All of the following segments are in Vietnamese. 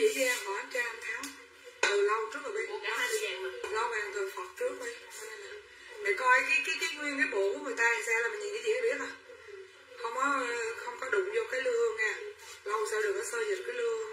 chị khi em bỏ em cho anh tháo. Từ lâu trước rồi biết cả hai vàng lo vàng từ phật trước đi mày coi cái cái cái nguyên cái bộ của người ta làm sao là mình nhìn cái gì biết rồi không có không có đụng vô cái lương nha. Lâu sao được có sơ dịch cái lương.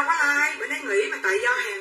Đâu có ai bữa nay nghỉ mà tại do hàng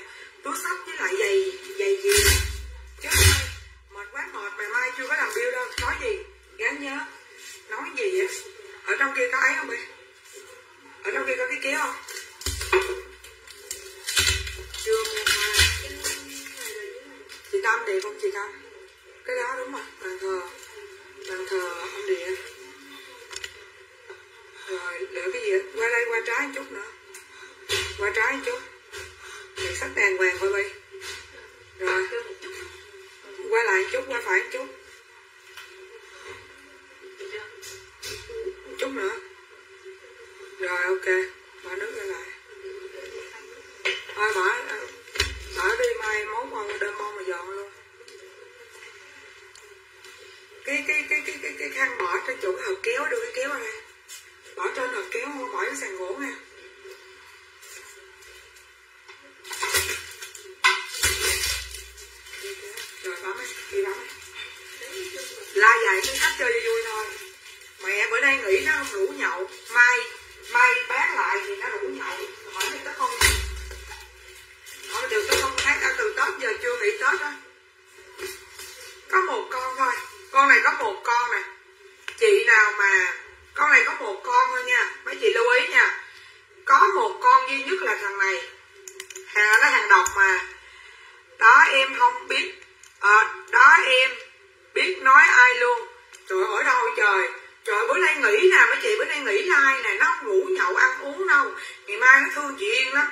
trời, bữa nay nghỉ nè, mấy chị, bữa nay nghỉ like nè, nó không ngủ, nhậu, ăn uống đâu. Ngày mai nó thương chị yên lắm.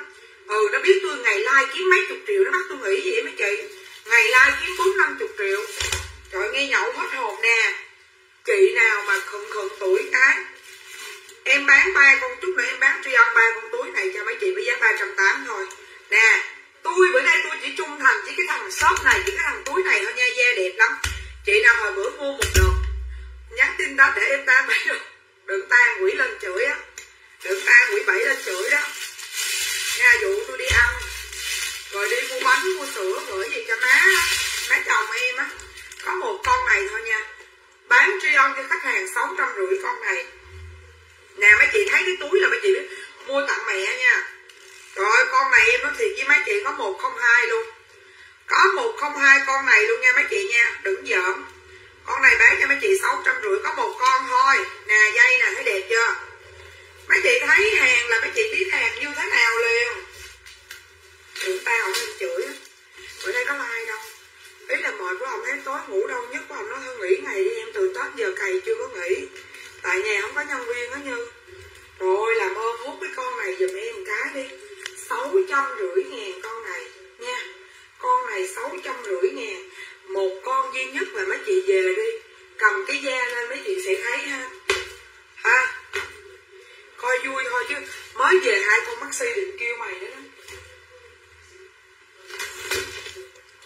Ừ nó biết tôi ngày like kiếm mấy chục triệu, nó bắt tôi nghỉ vậy mấy chị. Ngày like kiếm bốn, năm chục triệu. Trời, nghe nhậu hết hồn nè. Chị nào mà khùng khùng tuổi cái. Em bán ba con chút nữa, em bán tri âm ba con túi này cho mấy chị, với giá ba trăm tám thôi. Nè, tôi bữa nay tôi chỉ trung thành chỉ cái thằng shop này chỉ cái thằng túi này thôi nha, da đẹp lắm. Chị nào hồi bữa mua một đợt nhắn tin đó để em tan bảy đừng tan quỷ lên chửi á. Đừng tan quỷ bảy lên chửi đó. Nha dụ tôi đi ăn, rồi đi mua bánh, mua sữa gửi gì cho má má chồng em á. Có một con này thôi nha. Bán tri ân cho khách hàng sáu trăm rưỡi con này. Nè, mấy chị thấy cái túi là mấy chị biết. Mua tặng mẹ nha. Rồi con này em nói thiệt với mấy chị có 102 luôn. Có 102 con này luôn nha, mấy chị nha. Đừng giỡn. Con này bán cho mấy chị 650 Có một con thôi. Nè, dây nè, thấy đẹp chưa? Mấy chị thấy hàng là mấy chị biết hàng như thế nào liền. Tụi tao không chửi. Bữa nay có like đâu. Ý là mệt của ông thấy tối ngủ đâu nhất của ông nó hơn nghỉ ngày đi, em từ Tết giờ cày chưa có nghỉ. Tại nhà không có nhân viên đó Như. Rồi, làm ơn hút cái con này giùm em một cái đi. Sáu trăm rưỡi ngàn con này. Nha, con này sáu trăm rưỡi ngàn một con duy nhất là mấy chị về đi. Cầm cái da lên mấy chị sẽ thấy ha. Ha. Coi vui thôi chứ. Mới về hai con maxi định kêu mày đó, đó.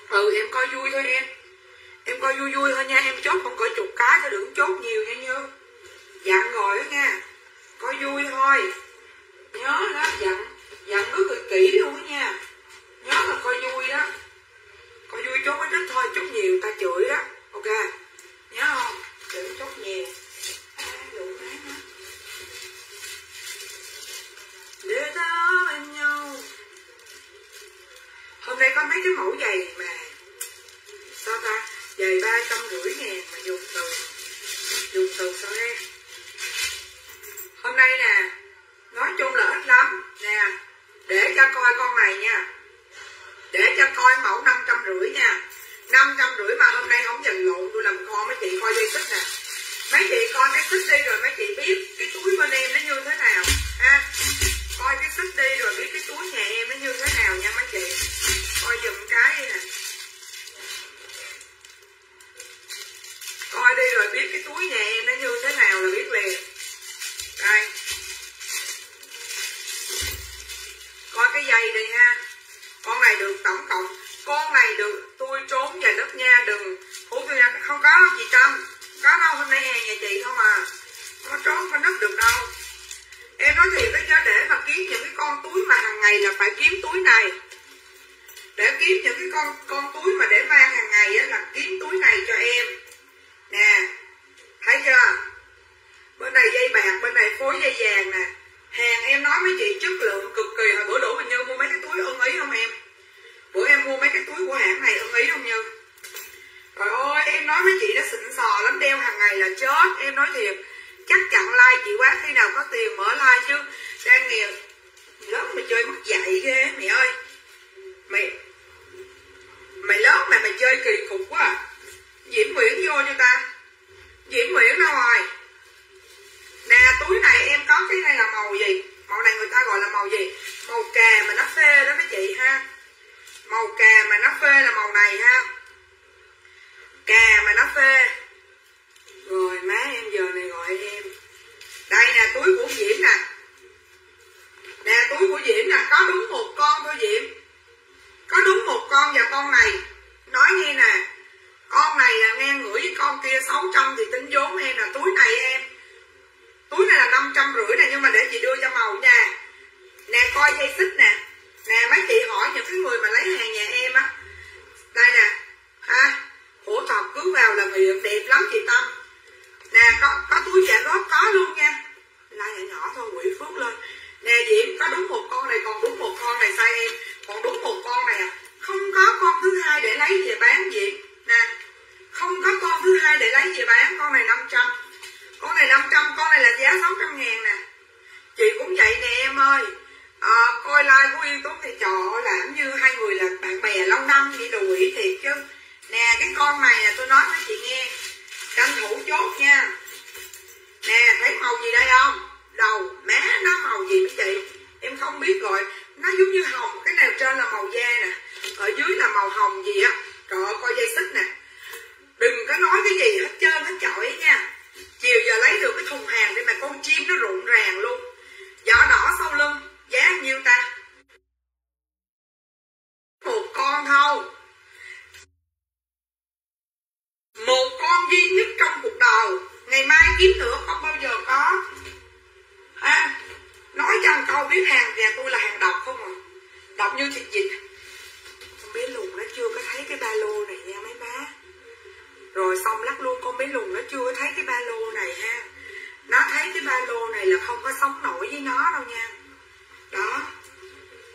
Ừ em coi vui thôi em. Em coi vui vui thôi nha. Em chốt không cỡ chục cái chứ đừng chốt nhiều nha như dặn dạ, rồi đó nha. Coi vui thôi. Nhớ đó dặn dặn rất là kỹ luôn đó nha. Nhớ là coi vui đó có vui chốt ít ít thôi chốt nhiều, ta chửi đó. Ok, nhớ không? Chửi chốt nhiều. Để ta bên nhau. Hôm nay có mấy cái mẫu giày mà, sao ta? Giày ba trăm rưỡi ngàn mà dùng từ dùng từ sao em hôm nay nè, nói chung là ít lắm. Nè, để cho coi con này nha để cho coi mẫu năm trăm rưỡi nha. Năm trăm rưỡi mà hôm nay không dành lộn tôi làm con mấy chị coi dây xích nè. Mấy chị coi cái xích đi rồi mấy chị biết cái túi bên em nó như thế nào. Ha, coi cái xích đi rồi biết cái túi nhà em nó như thế nào nha mấy chị. Coi giùm cái nè. Coi đi rồi biết cái túi nhà em nó như thế nào là biết liền. Đây. Coi cái dây đi ha con này được tổng cộng, con này được tôi trốn về đất nha đừng. Hú tôi nha không có gì tâm có đâu, hôm nay hè nhà chị không à. Nó trốn có đất được đâu. Em nói thiệt với chứ, để mà kiếm những cái con túi mà hàng ngày là phải kiếm túi này. Để kiếm những cái con con túi mà để mang hàng ngày á, là kiếm túi này cho em. Nè, thấy chưa? Bên này dây bạc, bên này phối dây vàng nè hàng em nói mấy chị chất lượng cực kỳ. Hồi bữa đổ mình như mua mấy cái túi ưng ý không em? Bữa em mua mấy cái túi của hãng này ưng ý không như trời ơi, em nói mấy chị nó xịn sò lắm, đeo hàng ngày là chết. Em nói thiệt, chắc chặn like chị quá, khi nào có tiền mở like chứ. Đang nghèo lớn mà chơi mất dạy ghê, mẹ ơi. Mày mày lớn mà mày chơi kỳ cục quá. À. diễm nguyễn vô cho ta. Diễm nguyễn đâu rồi? Nè, túi này em có cái này là màu gì? Màu này người ta gọi là màu gì? Màu cà mà nó phê đó mấy chị, ha? Màu cà mà nó phê là màu này, ha? Cà mà nó phê. Rồi, má em giờ này gọi em. Đây nè, túi của diễm nè. Nè, túi của diễm nè, có đúng một con thôi, diễm. Có đúng một con và con này. Nói nghe nè. Con này là nghe ngửi con kia 600 thì tính vốn em là túi này em túi này là năm trăm rưỡi nè, nhưng mà để chị đưa cho màu nha. Nè, coi dây xích nè. Nè, mấy chị hỏi những cái người mà lấy hàng nhà em á. Đây nè. Ha, hổ thọt cứ vào là miệng đẹp lắm chị tâm. Nè, có có túi trả góp có luôn nha. Là nhỏ nhỏ thôi, quỷ phước lên. Nè diễm có đúng một con này, còn đúng một con này sai em. Còn đúng một con này à. không có con thứ hai để lấy về bán diễm nè, không có con thứ hai để lấy về bán, con này 500 con này 500 con này là giá 600 ngàn nè. Chị cũng vậy nè em ơi. À, coi like của Yên Tuấn thì trò làm như hai người là bạn bè lâu năm đi đồ thiệt chứ. Nè cái con này là tôi nói với chị nghe. Tranh thủ chốt nha. Nè thấy màu gì đây không? Đầu má nó màu gì mấy chị? Em không biết gọi. Nó giống như hồng cái nào trên là màu da nè. Ở dưới là màu hồng gì á. Trời ơi coi dây xích nè. Đừng có nói cái gì hết trơn hết chọi nha chiều giờ lấy được cái thùng hàng để mà con chim nó rụng ràng luôn. Giỏ đỏ sau lưng giá nhiêu ta? Một con thôi. Một con duy nhất trong cuộc đời. Ngày mai kiếm nữa không bao giờ có? À, nói cho anh câu biết hàng nhà tôi là hàng độc không à? Độc như thịt vịt. Không biết lùn nó chưa có thấy cái ba lô này nha mấy má rồi xong lắc luôn, con bé lùn nó chưa có thấy cái ba lô này ha. Nó thấy cái ba lô này là không có sống nổi với nó đâu nha. Đó.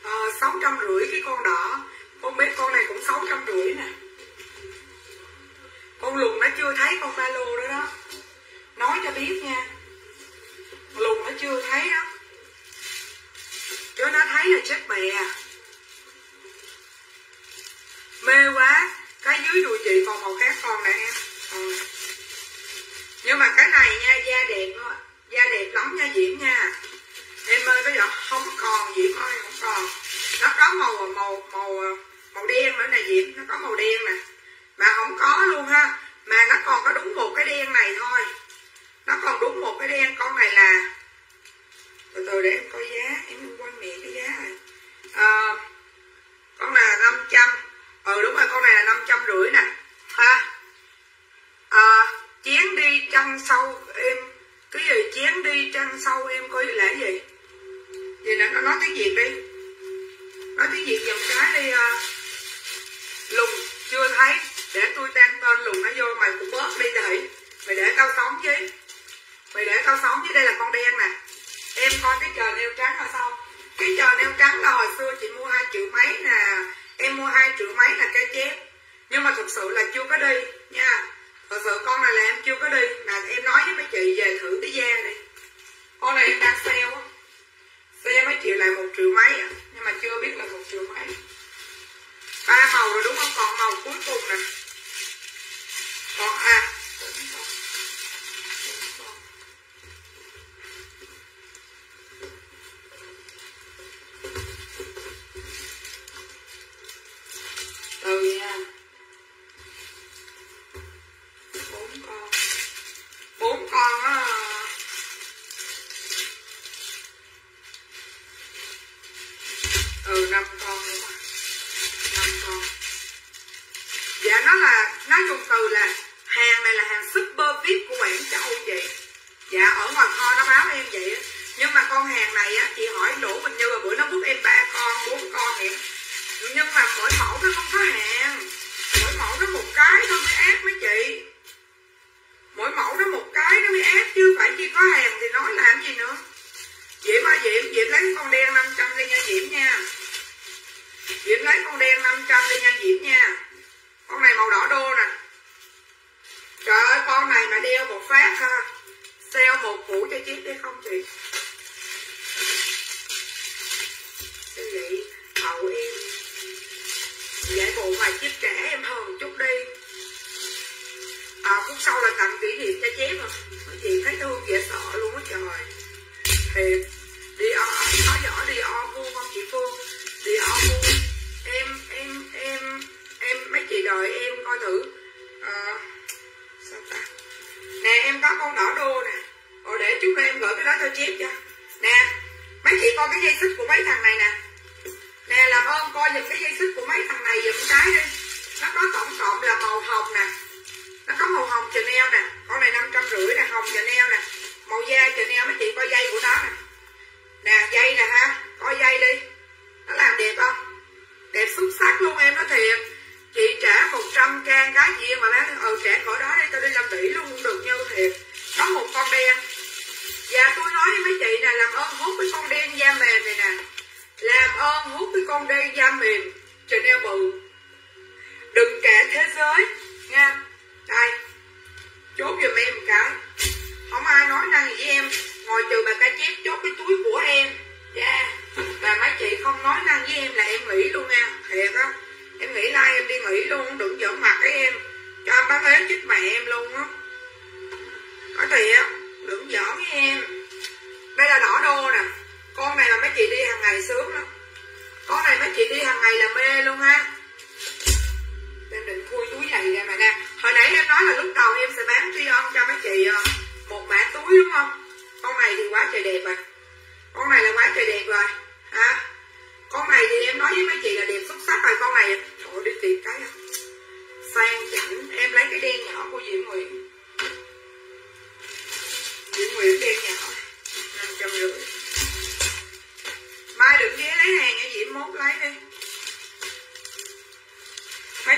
Ờ, sáu trăm rưỡi cái con đỏ. Con bé, con này cũng sáu trăm rưỡi nè. Con lùn nó chưa thấy con ba lô đó đó. Nói cho biết nha. Lùn nó chưa thấy đó. Chứ nó thấy là chết mẹ à. mê quá cái dưới đùi chị còn màu khác con nè em. Ừ. nhưng mà cái này nha da đẹp da đẹp lắm nha diễm nha. Em ơi bây giờ không còn diễm ơi không còn. Nó có màu màu màu màu đen nữa nè diễm. Nó có màu đen nè. Mà không có luôn ha. Mà nó còn có đúng một cái đen này thôi. Nó còn đúng một cái đen. Con này là từ từ để em coi giá. Em quên miệng cái giá rồi. À, con là 500 ừ đúng rồi con này là năm trăm rưỡi nè. Ha. À, chiến đi trăng sâu em. Cái gì? Chiến đi trăng sâu em có là cái gì? Gì nè nó nói tiếng việt đi? Nói tiếng việt dòng cái đi à. lùng chưa thấy. Để tôi tan tên lùng nó vô mày cũng bớt đi thầy mày để tao sống chứ. Mày để tao sống chứ đây là con đen nè. Em coi cái chờ nêu trắng là sao? Cái chờ nêu trắng là hồi xưa chị mua hai triệu mấy nè em mua hai triệu mấy là cái chép. Nhưng mà thực sự là chưa có đi, nha. Thật sự con này là em chưa có đi, mà em nói với mấy chị về thử cái da đi con này em đang sale á. Sale mấy triệu lại một triệu mấy à. nhưng mà chưa biết là một triệu mấy. Ba màu rồi đúng không? Còn màu cuối cùng nè. Còn à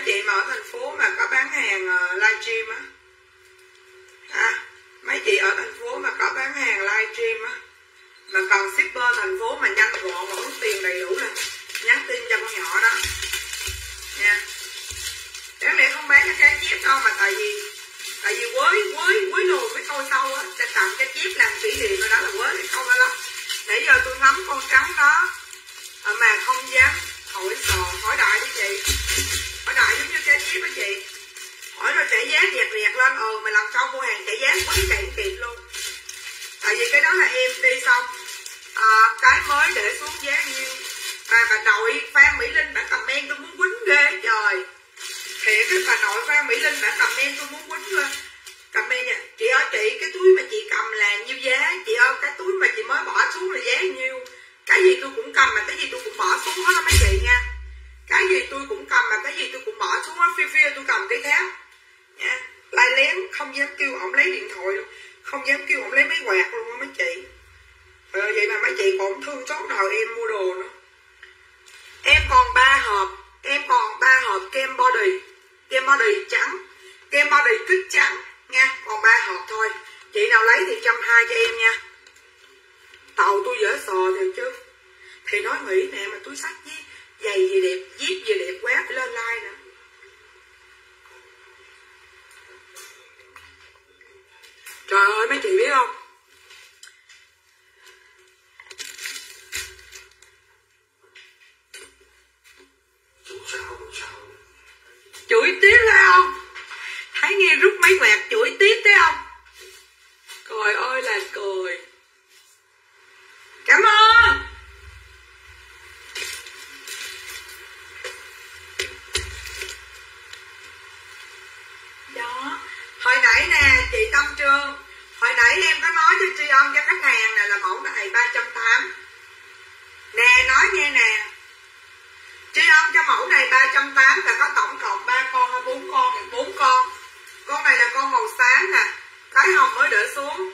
chị mà ở thành phố mà có bán hàng ờ, livestream á. À, mấy chị ở thành phố mà có bán hàng livestream á. Mà còn shipper thành phố mà nhanh gọn mà ứng tiền đầy đủ này, nhắn tin cho con nhỏ đó. Nha. Đáng lẽ không bán cái chép đâu mà tại vì tại vì quới quới quới lùn với câu sâu á sẽ tặng cái chép làm kỷ niệm rồi đó là quới cái câu đó lắm. Nãy giờ tôi ngắm con trắng đó. Ờ, mà không dám hỏi sò hỏi đại với chị hỏi đại giống như trang chip á chị. Hỏi rồi chạy giá dẹt dẹt lên. Ừ mà lần sau mua hàng chạy giá quá chạy kịp luôn. Tại vì cái đó là em đi xong à, cái mới để xuống giá nhiêu. Và bà nội phan mỹ linh bà comment tôi muốn quýnh ghê trời. Thiệt cái bà nội phan mỹ linh bà comment tôi muốn quýnh ghê comment nha. Chị ơi chị cái túi mà chị cầm là nhiêu giá? Chị ơi cái túi mà chị mới bỏ xuống là giá nhiêu? Cái gì tôi cũng cầm mà cái gì tôi cũng bỏ xuống hết đó mấy chị nha cái gì tôi cũng cầm mà cái gì tôi cũng bỏ xuống á phi phía tôi cầm cái khác nha. Lại lén không dám kêu ổng lấy điện thoại luôn. Không dám kêu ổng lấy máy quạt luôn á mấy chị. Ờ, vậy mà mấy chị còn thương chót đầu em mua đồ nữa. Em còn ba hộp. Em còn ba hộp kem body. Kem body trắng. Kem body tuyết trắng. Nha còn ba hộp thôi. Chị nào lấy thì trăm hai cho em nha. Tàu tôi dễ sò thiệt chứ. Thì nói nghĩ nè mà túi sách với giày gì đẹp, viết gì đẹp quá, phải lên like nữa. Trời ơi, mấy chị biết không? Chửi tiếp thấy không? Thấy nghe rút mấy quẹt, chửi tiếp thấy không? Cười ơi là cười. Cảm ơn đó hồi nãy nè, chị tâm trương hồi nãy em có nói cho tri ân cho khách hàng này là mẫu này ba trăm tám nè, nói nghe nè. Tri ân cho mẫu này ba trăm tám là có tổng cộng ba con hay bốn con thì bốn con. Con này là con màu xám nè, cái hồng mới đỡ xuống.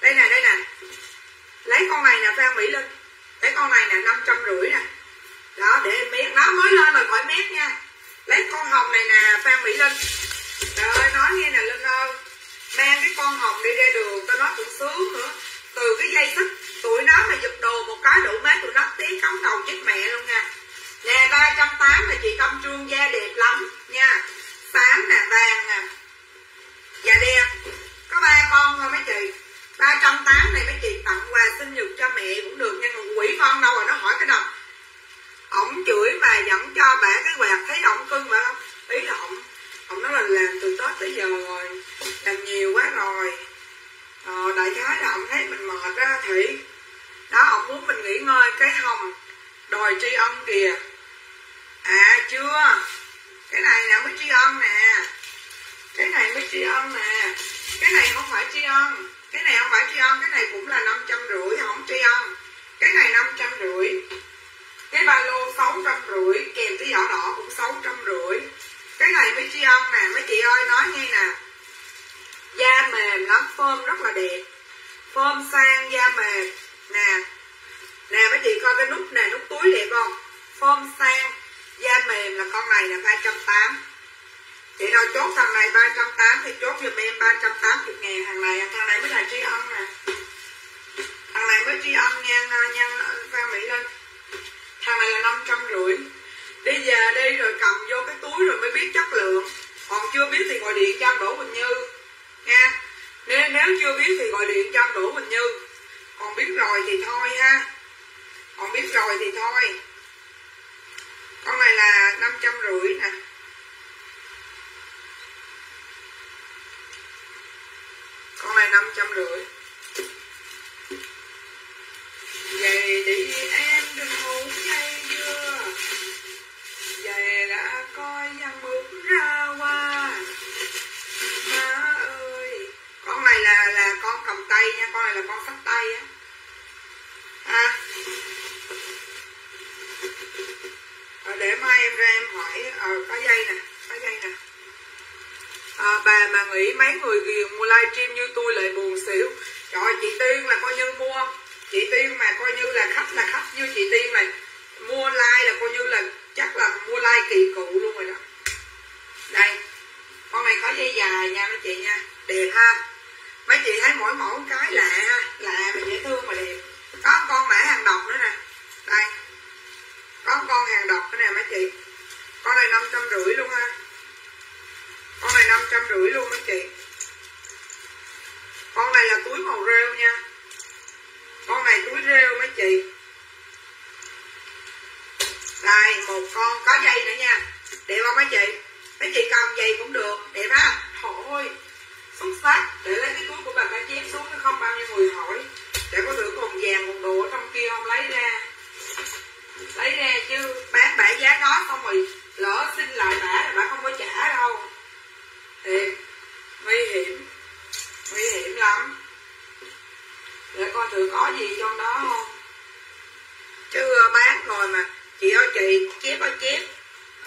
Đây nè đây nè. Lấy con này nè phan mỹ linh. Lấy con này nè, năm trăm rưỡi nè. Đó, để em mét. Nó mới lên rồi, khỏi mét nha. Lấy con hồng này nè phan mỹ linh trời ơi, nói nghe nè, linh ơi. Mang cái con hồng đi ra đường, tao nói cũng sướng nữa. Từ cái dây xích, tụi nó mà giật đồ một cái đủ mấy tụi nó tí cắm đầu chết mẹ luôn nha. Nè, ba trăm tám là chị công trương da đẹp lắm nha. Xám nè, vàng nè. Dạ Và đen có ba con thôi mấy chị. ba trăm tám này mấy chị tặng quà sinh nhật cho mẹ cũng được nha. Còn quỷ con đâu rồi, nó hỏi cái đồng ổng chửi mà vẫn cho bả cái quạt, thấy ổng cưng mà không? Ý là ổng ông nói là làm từ tết tới giờ rồi làm nhiều quá rồi. Ờ, đại khái là ông thấy mình mệt ra thì đó ông muốn mình nghỉ ngơi cái hồng đòi tri ân kìa. À chưa? Cái này nè mới tri ân nè. Cái này mới tri ân nè. Cái này không phải tri ân. Cái này không phải tri ân cái này cũng là năm trăm rưỡi không tri ân. Cái này năm trăm rưỡi. Cái ba lô sáu trăm rưỡi kèm cái vỏ đỏ cũng sáu trăm rưỡi cái này mấy chị ông nè mấy chị ơi, nói nghe nè. Da mềm lắm phơm rất là đẹp. Phơm sang da mềm, nè. Nè mấy chị coi cái nút nè, nút túi đẹp không? Phơm sang da mềm là con này là ba trăm tám. Chị nào chốt thằng này ba trăm tám thì chốt giùm em ba trăm tám mươi ngàn. Thằng này thằng này mới là tri ân nè. Thằng này mới tri ân nhan nhan phan mỹ lên. Thằng này là năm trăm rưỡi đi về đi rồi cầm vô cái túi rồi mới biết chất lượng. Còn chưa biết thì gọi điện cho anh Đỗ Bình Như. Nha nếu, nếu chưa biết thì gọi điện cho anh Đỗ Bình Như. Còn biết rồi thì thôi ha. Còn biết rồi thì thôi. Con này là năm trăm rưỡi nè. Con này năm trăm rưỡi. Về đi em đừng là cầm tay nha con này là con sách tay á. À. à, để mai em ra em hỏi à, có dây nè có dây nè. À, bà mà nghĩ mấy người ghiền mua livestream như tôi lại buồn xỉu. Trời chị tiên là coi như mua. Chị tiên mà coi như là khách là khách như chị tiên này mua like là coi như là chắc là mua like kỳ cựu luôn rồi đó. Đây con này có dây dài nha mấy chị nha. Đẹp ha mấy chị thấy mỗi mẫu cái lạ ha lạ mà dễ thương mà đẹp. Có con mã hàng độc nữa nè. Đây. Có con hàng độc nữa nè, mấy chị. Con này năm trăm rưỡi luôn ha. Con này năm trăm rưỡi luôn mấy chị. Con này là túi màu rêu nha. Con này túi rêu mấy chị. Đây, một con có dây nữa nha. Đẹp không mấy chị? Mấy chị cầm dây cũng được, đẹp ha. Thôi xuất phát để lấy cái túi của bà ta chép xuống nó không bao nhiêu người hỏi. Để có tưởng còn vàng còn đồ ở trong kia không? Lấy ra. Lấy ra chứ bán bả giá đó xong rồi lỡ xin lại bả là bả không có trả đâu. Thì nguy hiểm. Nguy hiểm lắm. Để coi thử có gì trong đó không? Chứ ờ, bán rồi mà. Chị ơi, chị chép ơi, chép.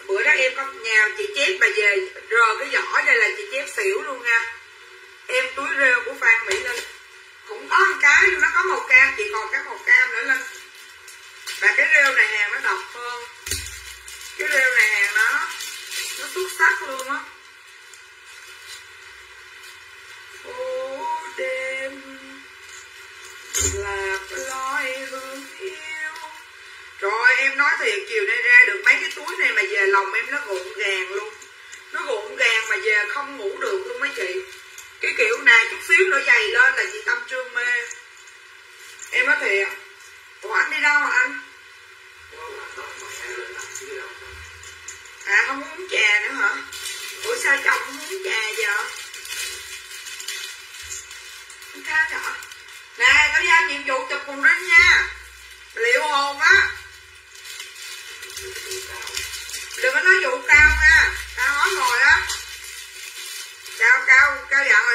Bữa đó em có nhà chị chép bà về, rờ cái giỏ đây là chị chép xỉu luôn nha em túi rêu của phan mỹ linh. Cũng có một cái nó có màu cam chị còn cái màu cam nữa linh. Và cái rêu này hàng nó độc hơn. Cái rêu này hàng nó nó xuất sắc luôn á. Phố đêm lạc loi hương yêu. Rồi em nói thiệt, chiều nay ra được mấy cái túi này mà về lòng em nó gọn gàng luôn. Nó gọn gàng mà về không ngủ được luôn mấy chị cái kiểu này chút xíu nữa dày lên là chị tâm trương mê. Em nói thiệt. Ủa, anh đi đâu mà anh? À không uống trà nữa hả? Ủa, sao chồng không uống trà giờ không khác hả? Nè có giao nhiệm vụ chụp cùng rinh nha. Liệu hồn á. Đừng có nói vụ cao nha. Cao nói rồi á. Cao cao cao dặn rồi.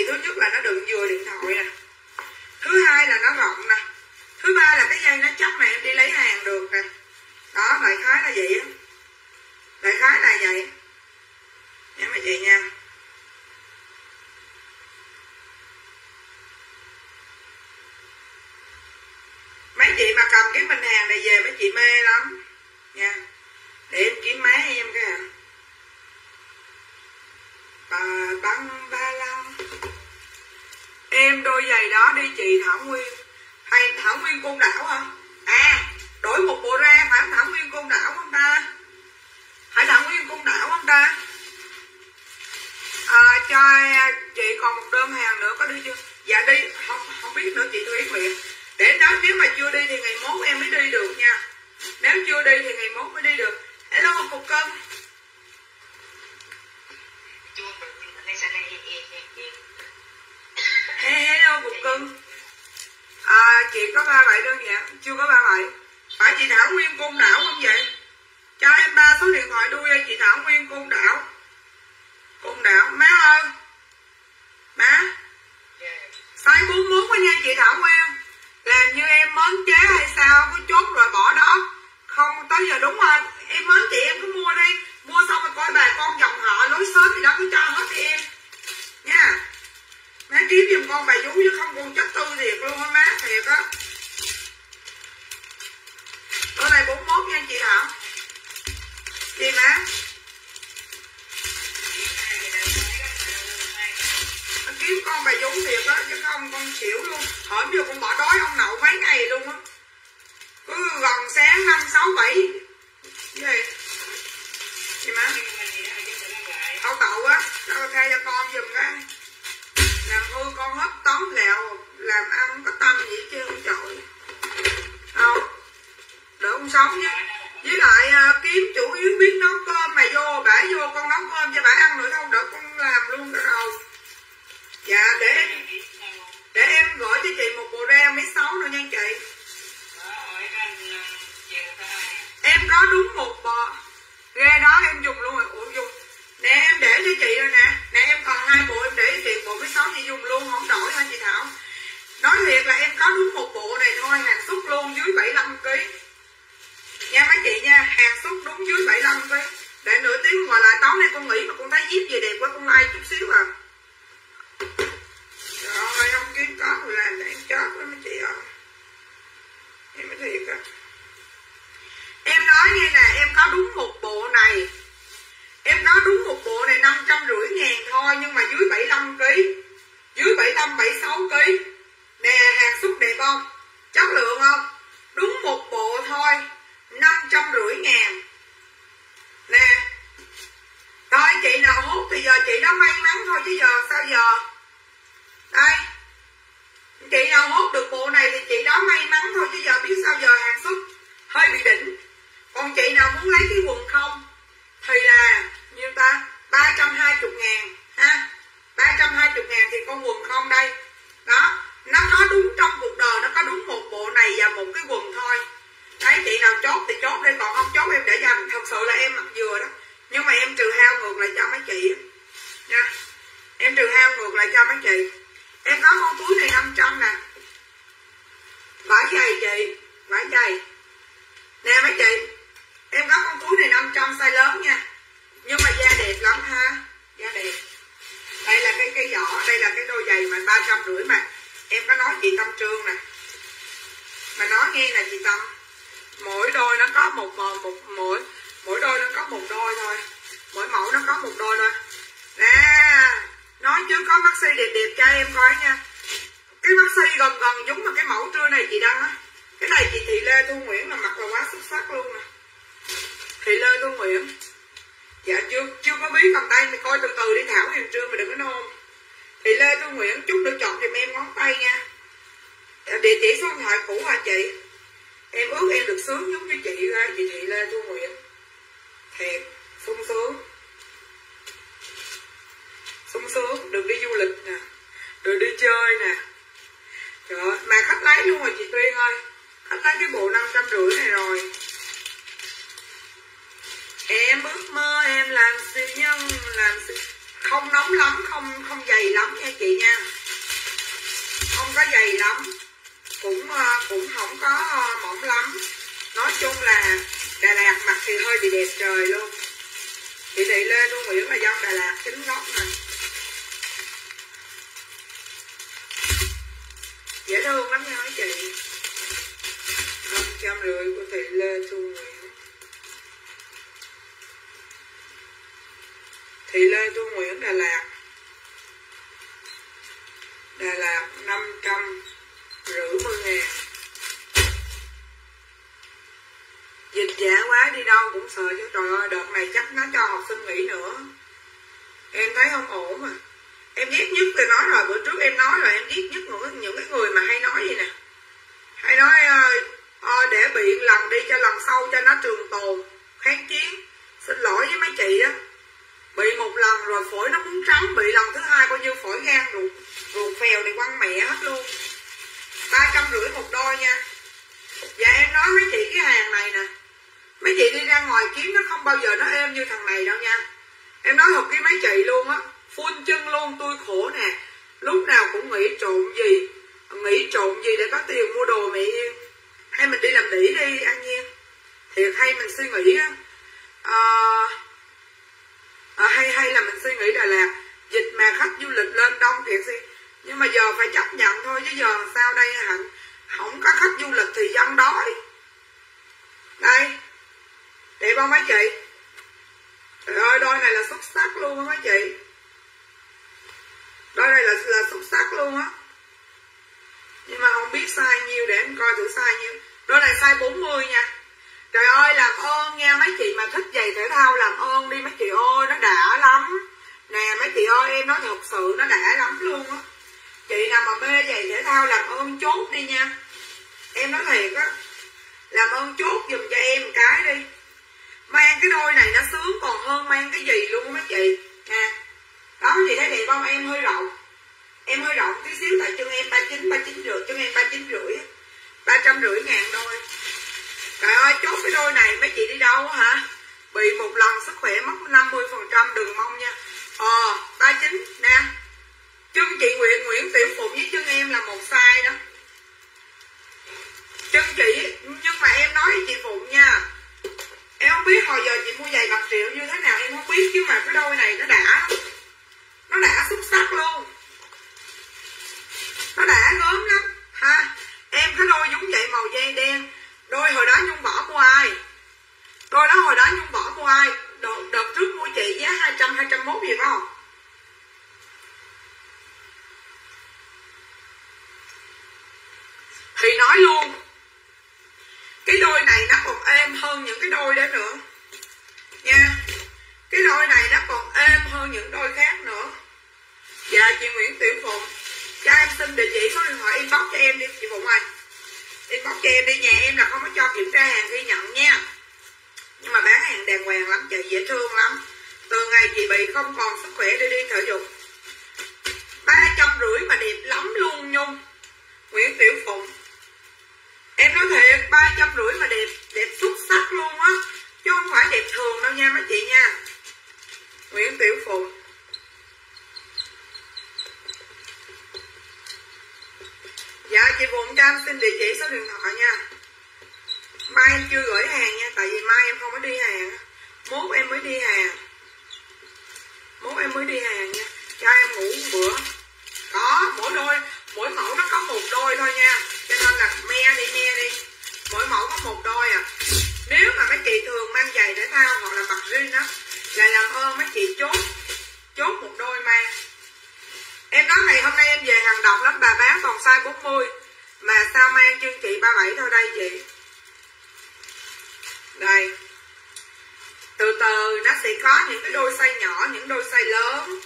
Thì thứ nhất là nó đựng vừa điện thoại nè thứ hai là nó rộng nè. Thứ ba là cái dây nó chắc mà em đi lấy hàng được nè. Đó, đại khái là vậy á. Đại khái là vậy. Nha mà chị nha. Mấy chị mà cầm cái mình hàng này về mấy chị mê lắm. Nha. Để em kiếm má em cái à bà băng ba lăng em đôi giày đó đi chị thảo nguyên. Hay thảo nguyên côn đảo hả? À đổi một bộ ra phải thảo nguyên côn đảo không ta? Phải thảo nguyên côn đảo không ta? À, cho chị còn một đơn hàng nữa có đi chưa? Dạ đi không không biết nữa chị thúy nguyện để nói nếu mà chưa đi thì ngày mốt em mới đi được nha. Nếu chưa đi thì ngày mốt mới đi được. Hello cục cân hello cục cưng. À, chị có ba bảy đơn dạ chưa có ba bảy phải chị thảo nguyên côn đảo không vậy? Cho em ba số điện thoại đuôi ơi chị thảo nguyên côn đảo. Côn đảo má ơi. Má. Size 41 quá nha chị thảo nguyên. Làm như em mến chế hay sao cứ chốt rồi bỏ đó. Không tới giờ đúng rồi em mến chị em cứ mua đi. Mua xong rồi coi bà con dòng họ, lối xóm gì đó cứ cho hết đi em. Nha. Má kiếm giùm con bà vú chứ không con chất tư thiệt luôn á, má thiệt á. Bữa này 41 nha, chị hả? chị má? Kiếm con bà dũng thiệt á, chứ không con xỉu luôn. Hổm vô con bỏ đói ông nậu mấy ngày luôn á. Cứ gần sáng năm, sáu, bảy gì? Gì má. Ông cậu á cho thay cho con giùm cái. Làm hư con hết tóm lẹo làm ăn không có tâm gì chứ không trời. Không. Đỡ con sống chứ với lại à, kiếm chủ yếu biết nấu cơm mà vô bả vô con nấu cơm cho bả ăn nữa không? Đỡ con làm luôn cái đầu dạ để em để em gọi cho chị một bộ reo mấy sáu nữa nha chị em có đúng một bộ ghe đó em dùng luôn rồi. Ủa, dùng. Nè, em để cho chị rồi nè. Nè, em còn hai bộ em để tiền bộ mấy sáu chị dùng luôn, không đổi hả chị thảo. Nói thiệt là em có đúng một bộ này thôi, hàng xuất luôn, dưới 75 kg nha mấy chị nha, hàng xuất đúng dưới 75 kg để nửa tiếng ngoài lại tối nay con nghĩ mà con thấy zip gì đẹp quá, con like chút xíu à. Trời ơi không kiếm có người làm để em chết với mấy chị ạ. Em mới thiệt à em nói nghe nè, em có đúng một bộ này. Em có đúng một bộ này năm trăm rưỡi ngàn thôi, nhưng mà dưới 75 kg dưới 75 76 kg nè, hàng xuất đẹp không? Chất lượng không? Đúng một bộ thôi, năm trăm rưỡi ngàn. Nè. Rồi chị nào hút thì giờ chị đó may mắn thôi chứ giờ sao giờ? Đây. Chị nào hút được bộ này thì chị đó may mắn thôi chứ giờ biết sao giờ hàng xuất. Hơi bị đỉnh còn chị nào muốn lấy cái quần không? Thì là, nhiêu ta? 320 ngàn, ha? 320 ngàn thì con quần không đây? Đó, nó có đúng trong cuộc đời, nó có đúng một bộ này và một cái quần thôi. Đấy, chị nào chốt thì chốt đi, còn không chốt em để dành. Thật sự là em mặc vừa đó. Nhưng mà em trừ hao ngược lại cho mấy chị nha. Em trừ hao ngược lại cho mấy chị em có con túi này 500 nè vải dày chị vải dày nè mấy chị em có con túi này 500 size lớn nha nhưng mà da đẹp lắm ha da đẹp đây là cái cái giỏ đây là cái đôi giày mà ba trăm rưỡi mà em có nói chị tâm trương nè mà nói nghe nè chị tâm mỗi đôi nó có một một, một mỗi mỗi đôi nó có một đôi thôi mỗi mẫu nó có một đôi thôi nè nói chứ có bác sĩ đẹp đẹp cho em coi nha cái bác sĩ gần gần giống mà cái mẫu trưa này chị đăng á cái này chị thị lê thu nguyễn là mặc là quá xuất sắc luôn nè thị lê nguyễn dạ chưa chưa có biết còn tay mày coi từ từ đi thảo hiền trương mà đừng có nôn. Thì lê thu nguyễn chút được chọn giùm em ngón tay nha. Dạ, địa chỉ số điện thoại cũ hả chị? Em ước em được sướng giống như chị ra chị thị lê thu nguyễn. Thiệt sung sướng. Sung sướng được đi du lịch nè được đi chơi nè. Trời ơi, mà khách lấy luôn rồi chị tuyên ơi. Khách lấy cái bộ năm trăm rưỡi này rồi em ước mơ em làm siêu nhân, làm siêu... không nóng lắm, không không dày lắm nha chị nha. Không có dày lắm. Cũng ờ, cũng không có ờ, mỏng lắm. Nói chung là Đà Lạt mặc thì hơi bị đẹp trời luôn. Chị thị Lê luôn Nguyễn là dân Đà Lạt chính gốc nè dễ thương lắm nha mấy chị. Năm trăm rưỡi của thị Lê Thu Nguyễn. Thị Lê Thu Nguyễn Đà Lạt. Đà Lạt năm trăm rưỡi mươi ngàn. Dịch giả quá đi đâu cũng sợ chứ. Trời ơi đợt này chắc nó cho học sinh nghỉ nữa. Em thấy không ổn mà em ghét nhất tôi nói rồi bữa trước em nói rồi em ghét nhất những, những cái người mà hay nói gì nè. Hay nói ờ, ờ để biện lần đi cho lần sau cho nó trường tồn. Kháng chiến. Xin lỗi với mấy chị đó bị một lần rồi phổi nó cũng trắng bị lần thứ hai coi như phổi gan ruột ruột phèo này quăng mẹ hết luôn. Ba trăm rưỡi một đôi nha. Và em nói mấy chị cái hàng này nè. Mấy chị đi ra ngoài kiếm nó không bao giờ nó êm như thằng này đâu nha. Em nói thật với mấy chị luôn á phun chân luôn tôi khổ nè. Lúc nào cũng nghĩ trộn gì nghĩ trộn gì để có tiền mua đồ mẹ yêu. Hay mình đi làm đỉ đi ăn nhiên. Thiệt hay mình suy nghĩ á. À, à, hay hay là mình suy nghĩ Đà Lạt. Dịch mà khách du lịch lên đông thiệt gì? Nhưng mà giờ phải chấp nhận thôi chứ giờ sao đây hạnh không có khách du lịch thì dân đói. Đây. Đẹp không mấy chị? Trời ơi đôi này là xuất sắc luôn á mấy chị. Đôi này là là xuất sắc luôn á. Nhưng mà không biết size nhiêu để em coi thử size nhiêu. Đôi này size 40 nha trời ơi, làm ơn nha, mấy chị mà thích giày thể thao làm ơn đi, mấy chị ơi, nó đã lắm. Nè, mấy chị ơi, em nói thật sự, nó đã lắm luôn á. Chị nào mà mê giày thể thao làm ơn chốt đi nha. Em nói thiệt á, làm ơn chốt giùm cho em một cái đi. Mang cái đôi này nó sướng còn hơn mang cái gì luôn mấy chị. Nha đó, chị thấy đẹp không? Em hơi rộng. Em hơi rộng tí xíu, tại chân em ba chín ba chín rưỡi chân em ba chín rưỡi ba trăm rưỡi ngàn đôi trời ơi, chốt cái đôi này mấy chị đi đâu hả? Bị một lần sức khỏe mất 50 phần trăm đừng mong nha. Ờ ba chín, nè. Chân chị Nguyễn Nguyễn Tiểu Phụng với chân em là một size đó. Chân chị, nhưng mà em nói với chị Phụng nha. Em không biết hồi giờ chị mua giày bạc triệu như thế nào, em không biết, chứ mà cái đôi này nó đã nó đã xuất sắc luôn. Nó đã gớm lắm. Ha, em cái đôi giống vậy màu dây đen đôi hồi đó nhung bỏ mua ai? Đôi đó hồi đó nhung bỏ mua ai? Đợt, đợt trước mua chị giá 200 201 gì phải không? Thì nói luôn cái đôi này nó còn êm hơn những cái đôi đó nữa. Nha cái đôi này nó còn êm hơn những đôi khác nữa. Dạ chị Nguyễn Tiểu Phụng cho em xin địa chỉ số điện thoại inbox cho em đi chị Phụng ơi inbox cho em đi nhà em là không có cho kiểm tra hàng ghi nhận nha. Nhưng mà bán hàng đàng hoàng lắm chị dễ thương lắm. Từ ngày chị bị không còn sức khỏe để đi thể dục. Ba trăm rưỡi mà đẹp lắm luôn, nhung. Nguyễn Tiểu Phụng. Em nói thiệt, ba trăm rưỡi mà đẹp đẹp xuất sắc luôn á. Chứ không phải đẹp thường đâu nha, mấy chị nha. Nguyễn Tiểu Phụng. Dạ chị Phụng, cho em xin địa chỉ số điện thoại nha. Mai em chưa gửi hàng nha, Tại vì mai em không có đi hàng. Mốt em mới đi hàng. Mốt em mới đi hàng nha. Cho em ngủ một bữa. Có, mỗi đôi, Mỗi mẫu nó có một đôi thôi nha. Cho nên là me đi me đi. Mỗi mẫu có một đôi à. Nếu mà mấy chị thường mang giày thể thao Hoặc là mặc riêng đó Là làm ơn mấy chị chốt Chốt một đôi mang. Em nói ngày hôm nay em về hàng độc lắm, Bà bán còn size 40 Mà sao mang chân chị 37 thôi đây chị? Đây. Từ từ, nó sẽ có những cái đôi size nhỏ, Những đôi size lớn.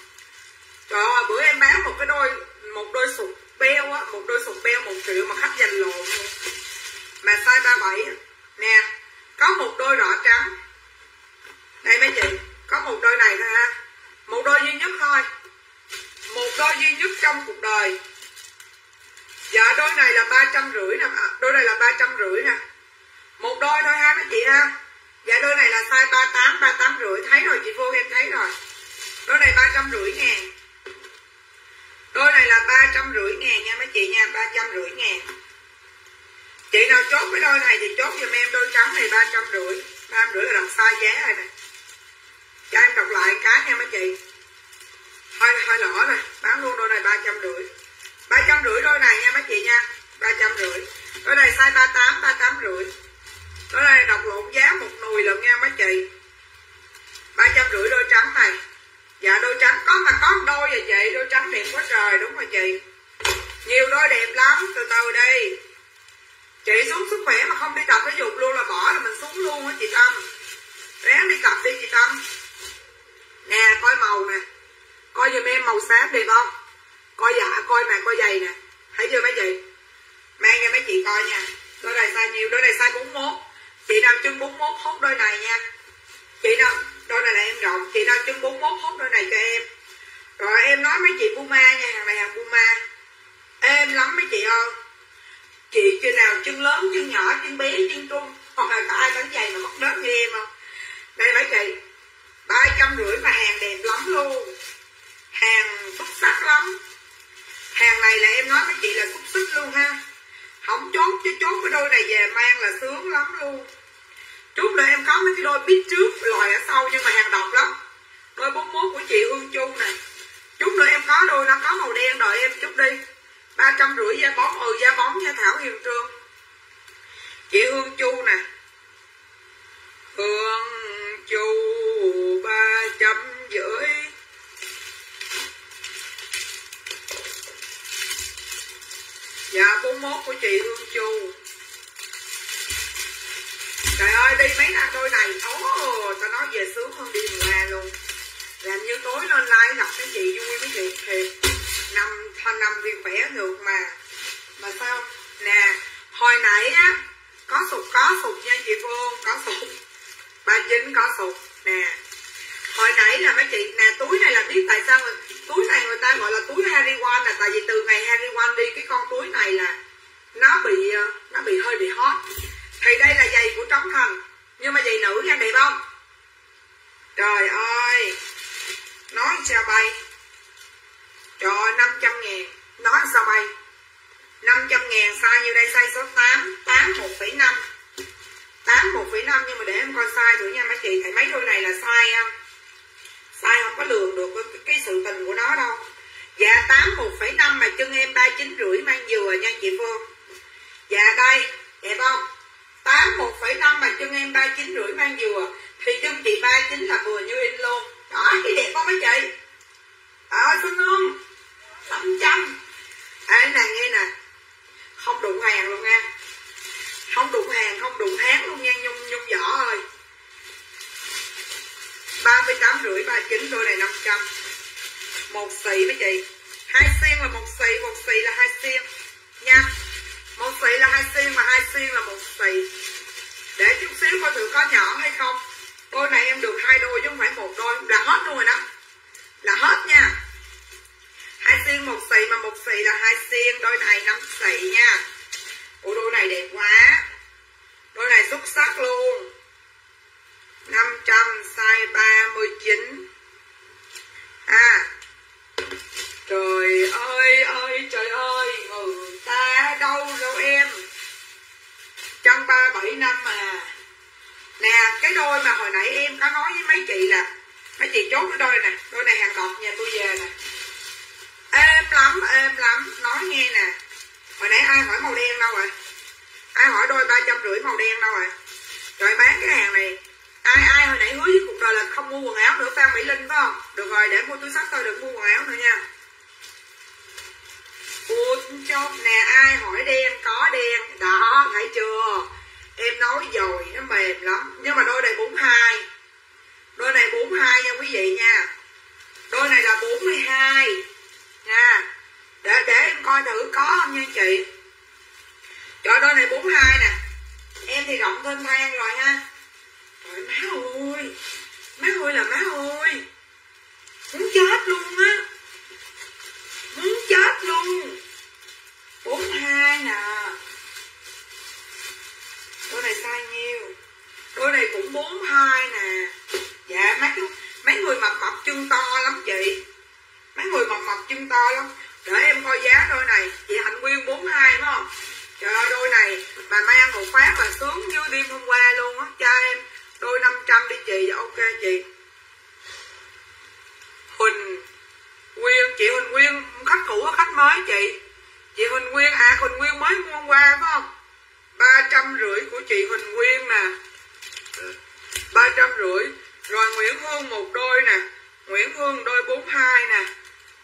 Trời ơi, bữa em bán một cái đôi, Một đôi sụt beo á, Một đôi sụt beo một triệu mà khách giành lộn luôn. Mà size 37 Nè, Có một đôi đỏ trắng. Đây mấy chị, Có một đôi này thôi ha. Một đôi duy nhất thôi một đôi duy nhất trong cuộc đời. Dạ đôi này là ba trăm rưỡi nè à, đôi này là ba trăm rưỡi nè. Một đôi thôi ha, mấy chị ha. Dạ đôi này là size ba tám ba tám rưỡi. Thấy rồi, chị vô em thấy rồi. Đôi này ba trăm rưỡi ngàn. Đôi này là ba trăm rưỡi ngàn nha mấy chị nha, ba trăm rưỡi ngàn. Chị nào chốt cái đôi này thì chốt giùm em đôi trắng này ba trăm rưỡi. Ba trăm rưỡi là làm sai giá rồi nè. Cho em đọc lại cái nha mấy chị hơi hơi lỗ này bán luôn đôi này ba trăm rưỡi. ba trăm rưỡi đôi này nha mấy chị nha, ba trăm rưỡi. Đôi này size ba tám ba tám rưỡi. Đôi này đọc lộn giá một nùi lận nha mấy chị. ba trăm rưỡi đôi trắng này. Dạ đôi trắng có mà có đôi vậy chị, đôi trắng đẹp quá trời, đúng rồi chị. Nhiều đôi đẹp lắm, từ từ đi. Chị xuống sức khỏe mà không đi tập thể dục luôn là bỏ là mình xuống luôn á chị tâm. Ráng đi tập đi chị tâm. Nè, coi màu nè coi giùm em màu xám đẹp không coi dạ coi mà coi giày nè. Thấy chưa mấy chị? Mang cho mấy chị coi nha. Đôi này size nhiều, đôi này size 41 chị nào chân 41 hốt đôi này nha. Chị nào, đôi này là em rộng chị nào chân 41 hốt đôi này cho em. Rồi em nói mấy chị Puma nha, hàng này hàng Puma. Êm lắm mấy chị ơi. Chị chưa nào chân lớn, chân nhỏ, chân bé, chân trung. Hoặc là có ai bán giày mà mất đớt như em không? Đây mấy chị, ba trăm rưỡi mà hàng đẹp lắm luôn hàng xuất sắc lắm. Hàng này là em nói với chị là xuất sắc luôn ha. Không chốt chứ chốt cái đôi này về mang là sướng lắm luôn. Chút nữa em có mấy cái đôi biết trước, loại ở sau nhưng mà hàng độc lắm. Đôi 41 của chị Hương Chu này chút nữa em có đôi nó có màu đen đợi em chút đi. Ba trăm rưỡi da bóng ừ da bóng nha Thảo Hiền Trương. Chị Hương Chu nè. Hương Chu ba trăm rưỡi. Dạ, 41 của chị Hương Chu. Trời ơi, đi mấy năm đôi này. Ồ, tao nói về sướng hơn đi ngoài luôn. Làm như tối lên like gặp cái chị vui với chị thiệt. Nằm thanh nằm thì khỏe được mà. Mà sao? Nè, hồi nãy á, Có sụt có sụt nha chị Phương, Có sụt. Ba chín có sụt. Nè hồi nãy là mấy chị nè túi này là biết tại sao người, túi này người ta gọi là túi Harry One là tại vì từ ngày Harry One đi cái con túi này là nó bị ờ, nó bị hơi bị hot. Thì đây là giày của Trống Thành nhưng mà giày nữ nha đẹp không? Trời ơi! Nói sao bay? Trời ơi 500 ngàn. Nói sao bay? 500 ngàn size như đây size số 8 8 1,5 8 1,5 nhưng mà để em coi size thử nha mấy chị. Thấy mấy đôi này là size ờ, um, không có lường được cái, cái sự tình của nó đâu. Dạ 8 1,5 mà chân em 39 rưỡi mang dừa nha chị Phương. Dạ đây đẹp không. 8 1,5 mà chân em 39 rưỡi mang dừa thì chân chị 39 là vừa như in luôn. Đó cái đẹp không mấy chị. Ờ xinh không 500 à nè nghe nè. Không đụng hàng luôn nha. Không đụng hàng không đụng háng luôn nha nhung nhung vỏ ơi. 38 rưỡi 39 đôi này 500 một xì mấy chị. Hai xiên là một xì một xì là hai xiên. Nha. Một xì là hai xiên mà hai xiên là một xì. Để chút xíu coi thử có nhỏ hay không. Đôi này em được hai đôi chứ không phải một đôi. Là hết luôn rồi đó. Là hết nha. Hai xiên một xì mà một xì là hai xiên. Đôi này năm xì nha. Ủa, đôi này đẹp quá. Đôi này xuất sắc luôn. 500 size 39 À Trời ơi ơi, trời ơi, Người ta đâu đâu em. Trăm ba, bảy năm mà. Nè, cái đôi mà hồi nãy em có nói với mấy chị là, Mấy chị chốt cái đôi này Đôi này hàng đọc nhà tôi về nè. Êm lắm êm lắm, Nói nghe nè. Hồi nãy ai hỏi màu đen đâu rồi? Ai hỏi đôi ba trăm rưỡi màu đen đâu rồi? Trời, bán cái hàng này Ai ai hồi nãy hứa với cuộc đời là không mua quần áo nữa Phan Mỹ Linh, phải không? Được rồi, để mua túi sách thôi, đừng mua quần áo nữa nha. Ủa chốt nè, ai hỏi đen có đen Đó, thấy chưa? Em nói rồi nó mềm lắm. Nhưng mà đôi này 42 Đôi này 42 nha quý vị nha. Đôi này là 42 Nha. Để để em coi thử có không nha chị. Trời đôi này 42 nè. Em thì rộng thêm thang rồi ha ơi má ơi Má ơi là má ơi. Muốn chết luôn á. Muốn chết luôn. 42 nè. Đôi này sai nhiêu? Đôi này cũng 42 nè. Dạ mấy mấy người mập mập chân to lắm chị. Mấy người mập mập chân to lắm. Để em coi giá đôi này. Chị hạnh nguyên 42 phải không? Trời ơi, đôi này bà mang một phát là sướng như đêm hôm qua luôn á. Cho em đôi 500 đi chị dạ, ok chị. Huỳnh Nguyên, chị Huỳnh Nguyên, khách cũ khách mới chị. Chị Huỳnh Nguyên à Huỳnh Nguyên mới mua hôm qua, phải không? Ba trăm rưỡi của chị Huỳnh Nguyên nè. Ba trăm rưỡi. Rồi Nguyễn Hương một đôi nè. Nguyễn Hương đôi 42 nè.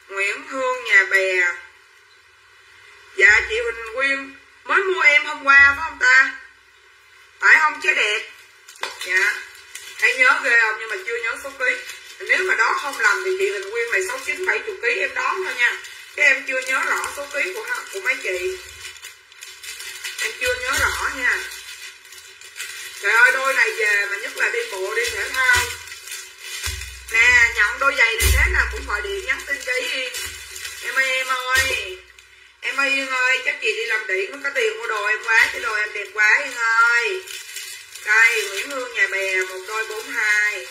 Nguyễn Hương nhà bè. Dạ chị Huỳnh Quyên Mới mua em hôm qua, phải không ta? Phải không, chứ đẹp? Dạ. Hãy nhớ ghê không? Nhưng mà chưa nhớ số ký. Nếu mà đó không làm thì chị Huỳnh Quyên này 69 70 ký em đón thôi nha. Chứ em chưa nhớ rõ số ký của của mấy chị. Em chưa nhớ rõ nha. Trời ơi, đôi này về mà nhất là đi bộ đi thể thao. Nè, nhận đôi giày này thế nào cũng gọi điện nhắn tin cho Yên em ơi em ơi. Em ơi, Yên ơi, chắc chị đi làm điện mới có tiền mua đồ em quá. Chứ đồ em đẹp quá, Yên ơi đây, Nguyễn Hương, nhà bè, một đôi 42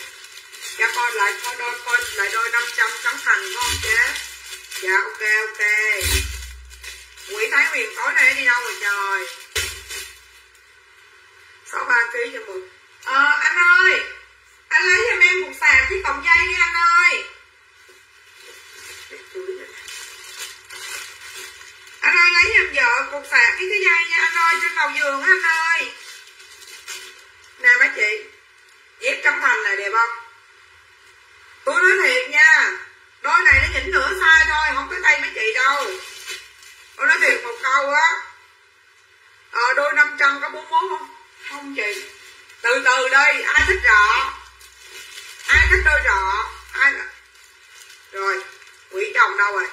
cho con lại, con đôi, con lại đôi 500 trống thành phải không chế. Dạ ok ok. Nguyễn Thái Huyền, tối nay đi đâu rồi trời? 63 kg cho mừng. Ờ anh ơi! Anh lấy cho em một sạc chiếc cọng dây đi, anh ơi! Anh ơi, lấy em vợ cục sạc cái cái dây nha, anh ơi, trên đầu giường anh ơi! Nè mấy chị? Dép trống thành này đẹp không? Tôi nói thiệt nha, đôi này nó nhỉnh nửa sai thôi, không tới tay mấy chị đâu. Tôi nói thiệt một câu á. Ờ đôi 500 có 41 không? Không chị. Từ từ đây ai thích rõ? Ai thích đôi rõ? Ai rồi, quỷ chồng đâu rồi?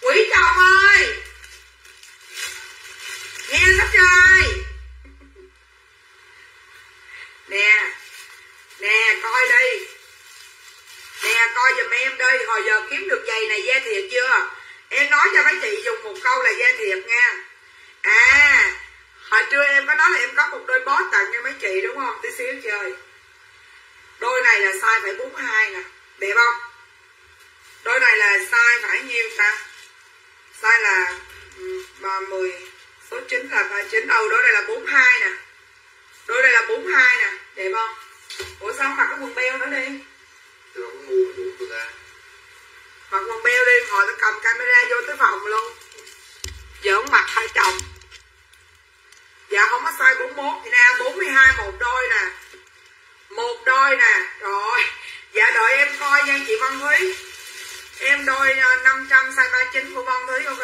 Quỷ chồng ơi! Nghe hết trai nè. Nè, coi đi nè, coi giùm em đi hồi giờ kiếm được giày này da thiệt chưa? Em nói cho mấy chị dùng một câu là da thiệt nha. À hồi trưa em có nói là em có một đôi bót tặng cho mấy chị, đúng không? Tí xíu chơi. Đôi này là size phải 42 nè đẹp không đôi này là size phải nhiêu ta? Size là ừ, mà 10 số 9 là phải 9 ừ đôi này là 42 nè đôi này là 42 nè đẹp không? Ủa sao mặc cái quần beo nữa đi? Mặc quần beo đi hồi nó cầm camera vô tới phòng luôn. Giỡn mặt hai chồng. Dạ không có size 41 thì nè 42 một đôi nè. Một đôi nè. Rồi. Dạ đợi em coi nha chị Văn Thúy. Em đôi 500 size 39 của Văn Thúy không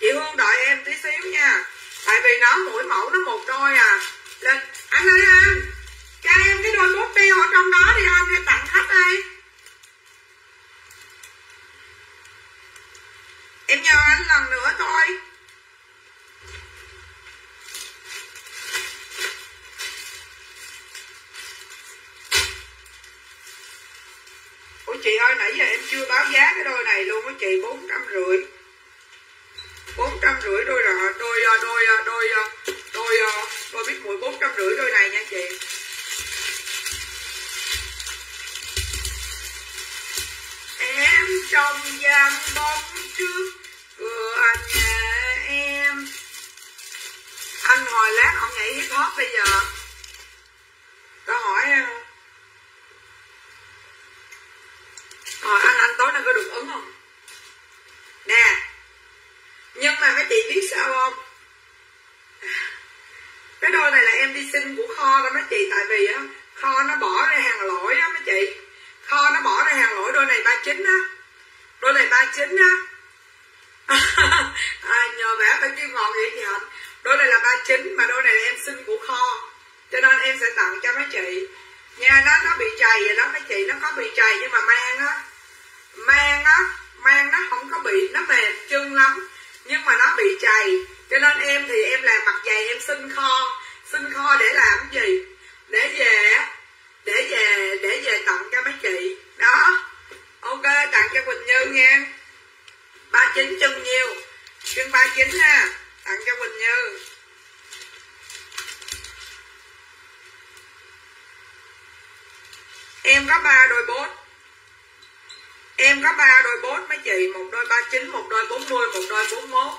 chị Hương đợi em tí xíu nha. Tại vì nó mỗi mẫu nó một đôi à lên anh anh cho em cái đôi bốt tiêu ở trong đó đi anh em tặng khách đây em nhờ anh lần nữa thôi Ủa chị ơi, nãy giờ em chưa báo giá cái đôi này luôn á chị, bốn trăm rưỡi. Bốn trăm rưỡi đôi rồi đôi đôi đôi đôi đôi đôi biết mùi bốn trăm rưỡi đôi này nha chị. Em trong gian bóng trước cửa nhà em. Anh hồi lát, ông nhảy hip hop bây giờ có hỏi không rồi anh anh tối nay có được ứng không nè nhưng mà mấy chị biết sao không cái đôi này là em đi xin của kho đó mấy chị tại vì á kho nó bỏ ra hàng lỗi á mấy chị kho nó bỏ ra hàng lỗi đôi này 39 á đôi này 39 á à, nhờ vẽ phải kêu ngọt vậy chị hạnh đôi này là 39 mà đôi này là em xin của kho cho nên em sẽ tặng cho mấy chị nha nó nó bị chày rồi đó mấy chị nó có bị chày nhưng mà mang á mang á mang nó không có bị nó mềm chân lắm nhưng mà nó bị chày cho nên em thì em làm mặt dày em xin kho xin kho để làm cái gì để về để về để về tặng cho mấy chị đó ok tặng cho quỳnh như nha ba chín chân nhiều chân ba chín ha tặng cho quỳnh như em có ba đôi bốt em có ba đôi bốt mấy chị một đôi ba chín một đôi bốn mươi một đôi bốn mốt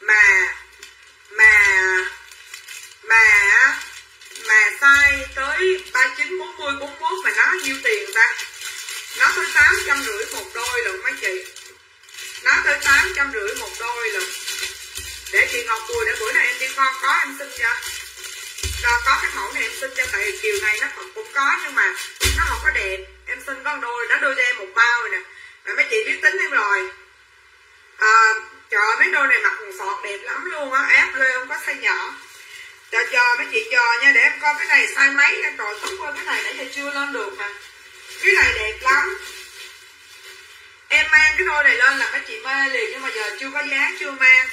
mà mà mà mà size tới ba chín bốn mươi bốn mốt mà nó nhiêu tiền ta nó tới tám trăm rưỡi một đôi lận mấy chị nó tới tám trăm rưỡi một đôi lận để chị ngọc bùi để bữa nay em đi con có em xin cho đó, có cái mẫu này em xin cho tại chiều này nó cũng, cũng có nhưng mà nó không có đẹp em xin con đôi nó đưa cho em một bao rồi nè mà mấy chị biết tính em rồi à, trời mấy đôi này mặc quần sọt đẹp lắm luôn á ép lên không có size nhỏ cho cho mấy chị cho nha để em coi cái này size mấy em rồi tốt qua cái này nãy giờ chưa lên được mà cái này đẹp lắm em mang cái đôi này lên là mấy chị mê liền nhưng mà giờ chưa có giá chưa mang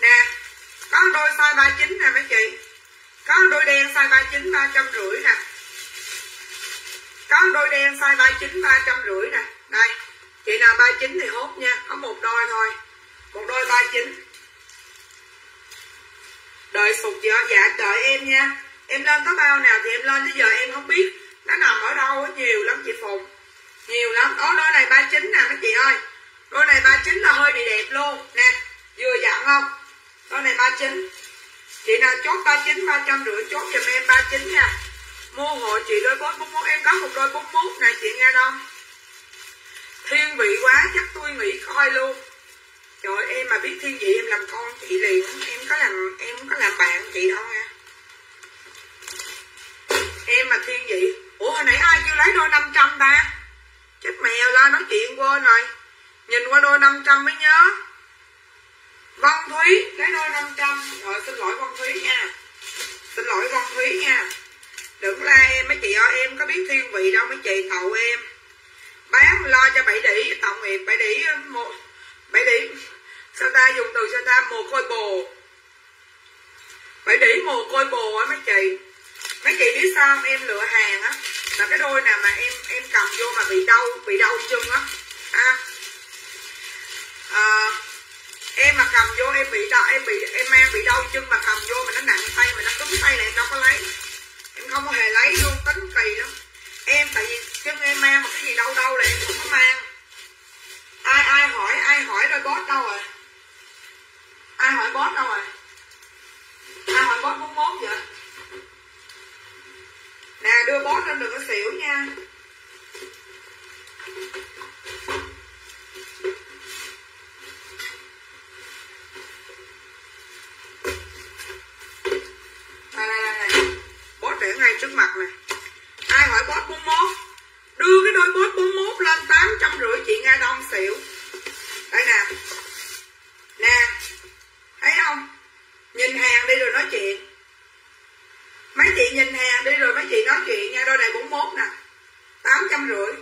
nè có đôi size 39 nè mấy chị có đôi đen size 39 350 nè có đôi Ba chín ba 39 350 nè. Đây, chị nào 39 thì hốt nha, có một đôi thôi. Một đôi 39 đợi phục giờ dạ đợi em nha. Em lên có bao nào thì em lên, chứ giờ em không biết. Nó nằm ở đâu nhiều lắm chị Phùng. Nhiều lắm. Đó đôi này 39 nè, mấy chị ơi. Đôi này 39 là hơi bị đẹp luôn. Nè, vừa dặn không? Đôi này 39 chị nào chốt 39 350 chốt giùm em 39 nha mua hộ chị đôi 441 em có một đôi 41 nè chị nghe không thiên vị quá, chắc tôi nghĩ coi luôn. Trời em mà biết thiên vị em làm con chị liền, em có làm, em có làm bạn chị đâu nha. Em mà thiên vị, ủa, hồi nãy ai kêu lấy đôi 500 ta? Chết mèo, la nói chuyện quên rồi. Nhìn qua đôi 500 mới nhớ. Văn Thúy lấy đôi 500 rồi, xin lỗi Văn Thúy nha. Xin lỗi Văn Thúy nha đừng la em mấy chị ơi em có biết thiên vị đâu mấy chị cầu em. Bán lo cho bảy đỉ tổng nghiệp bảy đỉ một bảy đỉ sao ta dùng từ sao ta mồ côi bồ. Bảy đỉ mồ côi bồ á mấy chị. Mấy chị biết sao không? em lựa hàng á là cái đôi nào mà em em cầm vô mà bị đau bị đau chân á. À, à, em mà cầm vô em bị đau em bị em mang bị đau chân mà cầm vô mà nó nặng tay mà nó cứng tay là em đâu có lấy em không có hề lấy luôn, tính kỳ lắm. Em tại vì chân em mang một cái gì đau đau là em không có mang. Ai ai hỏi ai hỏi rồi boss đâu rồi ai hỏi boss đâu rồi ai hỏi boss 41 vậy? Nè, đưa boss lên đừng có xỉu nha. Trước mặt này. Ai hỏi boss 41 đưa cái đôi boss 41 lên tám trăm rưỡi chị Nga Đông xỉu đây nè. Nè. Thấy không? Nhìn hàng đi rồi nói chuyện. Mấy chị nhìn hàng đi rồi mấy chị nói chuyện nha, đôi này 41 nè. Tám trăm rưỡi.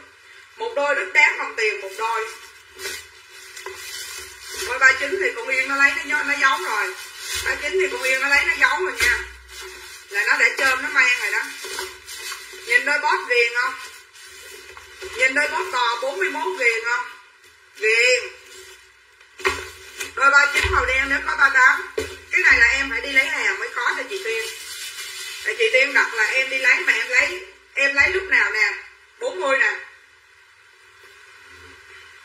Một đôi rất đáng đồng tiền, một đôi. Đôi ba chín thì con yên nó lấy, nó nó giống rồi. Ba chín thì con yên nó lấy, nó giống rồi nha là nó đã chôm, nó mang rồi đó. Nhìn đôi bóp viền không? Nhìn đôi bóp cò 41 viền không? Viền đôi ba chín màu đen nếu có 38 cái này là em phải đi lấy hàng mới có cho chị Tiên. Tại chị Tiên đặt là em đi lấy mà em lấy em lấy lúc nào nè? 40 nè.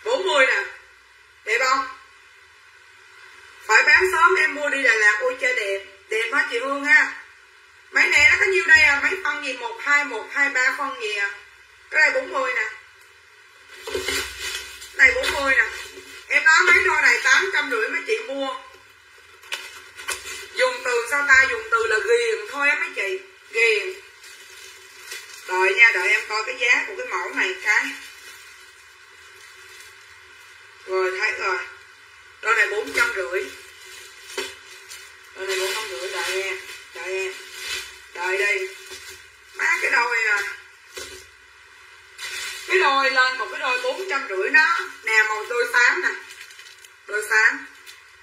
40 nè. Đẹp không? Phải bán sớm, em mua đi Đà Lạt ôi chơi đẹp. Đẹp hết chị Hương ha mấy này nó có nhiêu đây à? Mấy phân gì? Một, hai một, hai, ba phân gì à? Cái này 40 nè. Này 40 nè. Em nói mấy đôi này tám trăm rưỡi mấy chị mua. Dùng từ sao ta? Dùng từ là ghiền thôi á mấy chị. Ghiền. Đợi nha, đợi em coi cái giá của cái mẫu này cái. Rồi, thấy rồi. Đôi này bốn trăm rưỡi. Đôi này bốn trăm rưỡi, đợi em đợi em đợi đi. Má cái đôi à cái đôi lên một cái đôi bốn trăm rưỡi nó, nè màu đôi xám nè. Đôi xám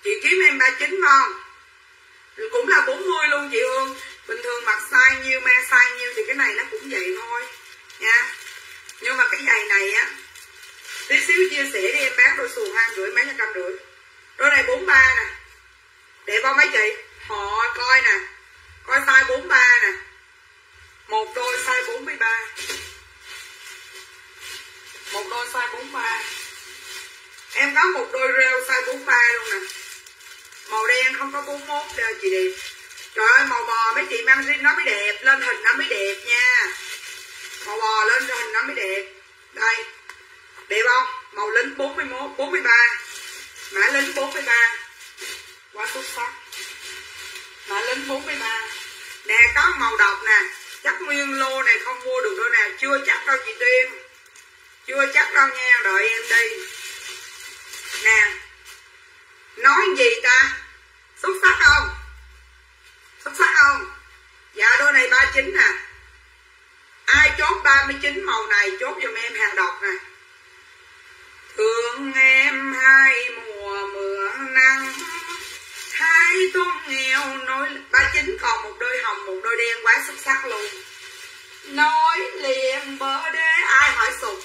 chị kiếm em ba chín không? Cũng là 40 luôn chị Hương. Bình thường mặc size nhiêu me size nhiêu thì cái này nó cũng vậy thôi. Nha. Nhưng mà cái giày này á tí xíu chia sẻ đi em bán đôi xuồng hai rưỡi mấy trăm rưỡi. Đôi này 43 nè. Đẹp không mấy chị? Họ coi nè coi size 43 nè. Một đôi size 43 một đôi size 43 em có một đôi rêu size 43 luôn nè. Màu đen không có 41 đâu, chị đẹp trời ơi, màu bò mấy chị mang riêng nó mới đẹp, lên hình nó mới đẹp nha. Màu bò lên hình nó mới đẹp. Đây. Đẹp không? Màu lính 41 43 mã lính 43 quá xuất sắc mã lính 43 nè, có màu độc nè. Chắc nguyên lô này không mua được đâu nè. Chưa chắc đâu chị Tiên. Chưa chắc đâu nha. Đợi em đi. Nè. Nói gì ta? Xuất sắc không? Xuất sắc không? Dạ đôi này 39 nè. Ai chốt 39 màu này, chốt giùm em hàng độc nè. Thương em hai mùa mưa nắng hai tuôn nghèo nói 39 còn một đôi hồng, một đôi đen quá xuất sắc luôn. Nói liền bờ đê ai hỏi sụt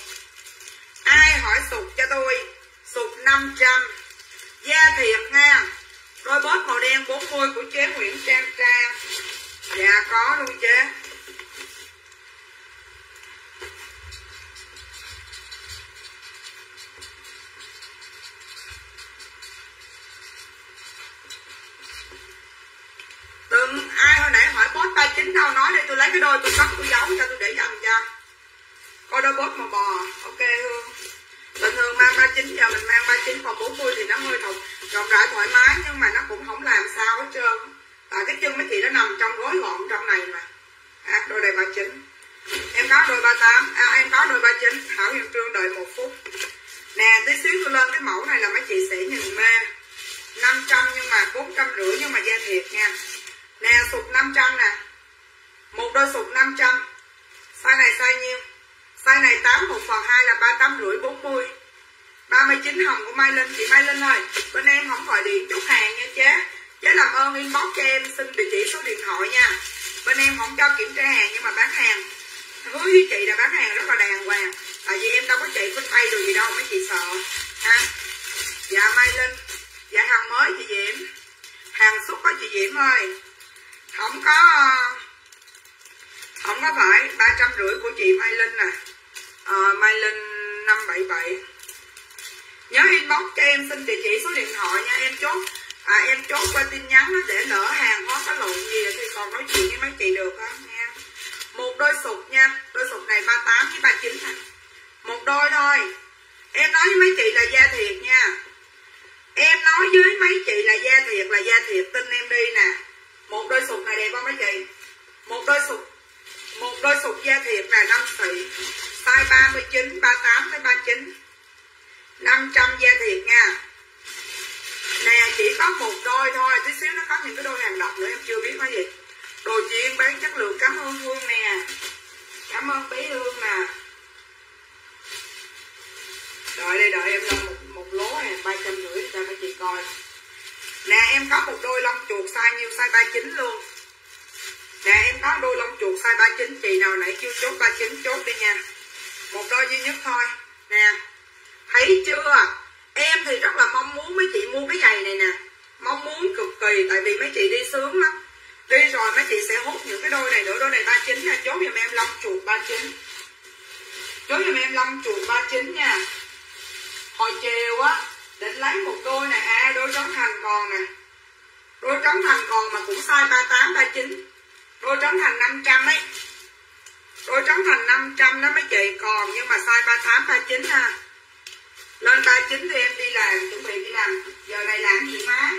ai hỏi sụt cho tôi? Sụt 500 da thiệt nha, đôi bóp màu đen 40 của chế Nguyễn Trang Trang. Dạ có luôn chế. Nói đi tôi lấy cái đôi tôi cắt tôi giấu cho tôi để dành cho coi đôi bót mà bò ok hương. Bình thường mang 39 giờ mình mang 39 còn 40 thì nó hơi thùng rộng rãi thoải mái nhưng mà nó cũng không làm sao hết trơn. Tại cái chân mấy chị nó nằm trong gối gọn trong này mà. À, đôi này 39 em có đôi 38 à, em có đôi 39 Thảo Hiền Trương đợi một phút. Nè tí xíu tôi lên cái mẫu này là mấy chị sẽ nhìn mê. 500 bốn trăm rưỡi nhưng mà da thiệt nha. Nè sụt 500 nè một đôi sụp 500 size này size nhiêu? Size này 8 1 phần 2 là 38 rưỡi 40 39 hồng của Mai Linh, chị Mai Linh ơi. Bên em không gọi điện chốt hàng nha chế chế làm ơn inbox cho em, xin địa chỉ số điện thoại nha. Bên em không cho kiểm tra hàng nhưng mà bán hàng. Hứa với chị là bán hàng rất là đàng hoàng. Tại vì em đâu có chạy phích tay được gì đâu, mấy chị sợ. Ha? Dạ Mai Linh. Dạ hàng mới chị Diễm. Hàng xúc có chị Diễm ơi. Không có không có phải ba trăm rưỡi của chị Mai Linh nè à, ờ, Mai Linh 577 nhớ inbox cho em xin địa chỉ số điện thoại nha em chốt. À, em chốt qua tin nhắn đó để lỡ hàng có có lộn gì thì còn nói chuyện với mấy chị được á nha. Một đôi sụt nha đôi sụt này 38 với 39 nè. Một đôi thôi. Em nói với mấy chị là da thiệt nha. Em nói với mấy chị là da thiệt là da thiệt tin em đi nè. Một đôi sụt này đẹp không mấy chị? Một đôi sụt một đôi sụt da thiệp là năm xị size 39 38 tới 39 500 da thiệp nha. Nè chỉ có một đôi thôi tí xíu nó có những cái đôi hàng độc nữa em chưa biết cái gì. Đồ chuyên bán chất lượng cảm ơn hương nè. Cảm ơn bé hương nè. Đợi đây đợi em lên một, một lố hàng ba trăm rưỡi cho các chị coi. Nè em có một đôi lông chuột size nhiêu size 39 luôn có đôi lông chuột size 39 chị nào nãy chưa chốt 39 chốt đi nha. Một đôi duy nhất thôi. Nè, thấy chưa? Em thì rất là mong muốn mấy chị mua cái giày này nè. Mong muốn cực kỳ, tại vì mấy chị đi sướng lắm. Đi rồi mấy chị sẽ hút những cái đôi này nữa. Đôi này 39 nha. Chốt giùm em lông chuột 39 chốt giùm em lông chuột 39 nha. Hồi chiều á, định lấy một đôi này. À đôi trống thành còn nè. Đôi trống thành còn mà cũng size 38 39 tôi trống thành 500 ấy. Tôi trống thành 500 đó mấy chị còn, nhưng mà size 38 39 ha. Lên 39 thì em đi làm, chuẩn bị đi làm. Giờ này làm gì má?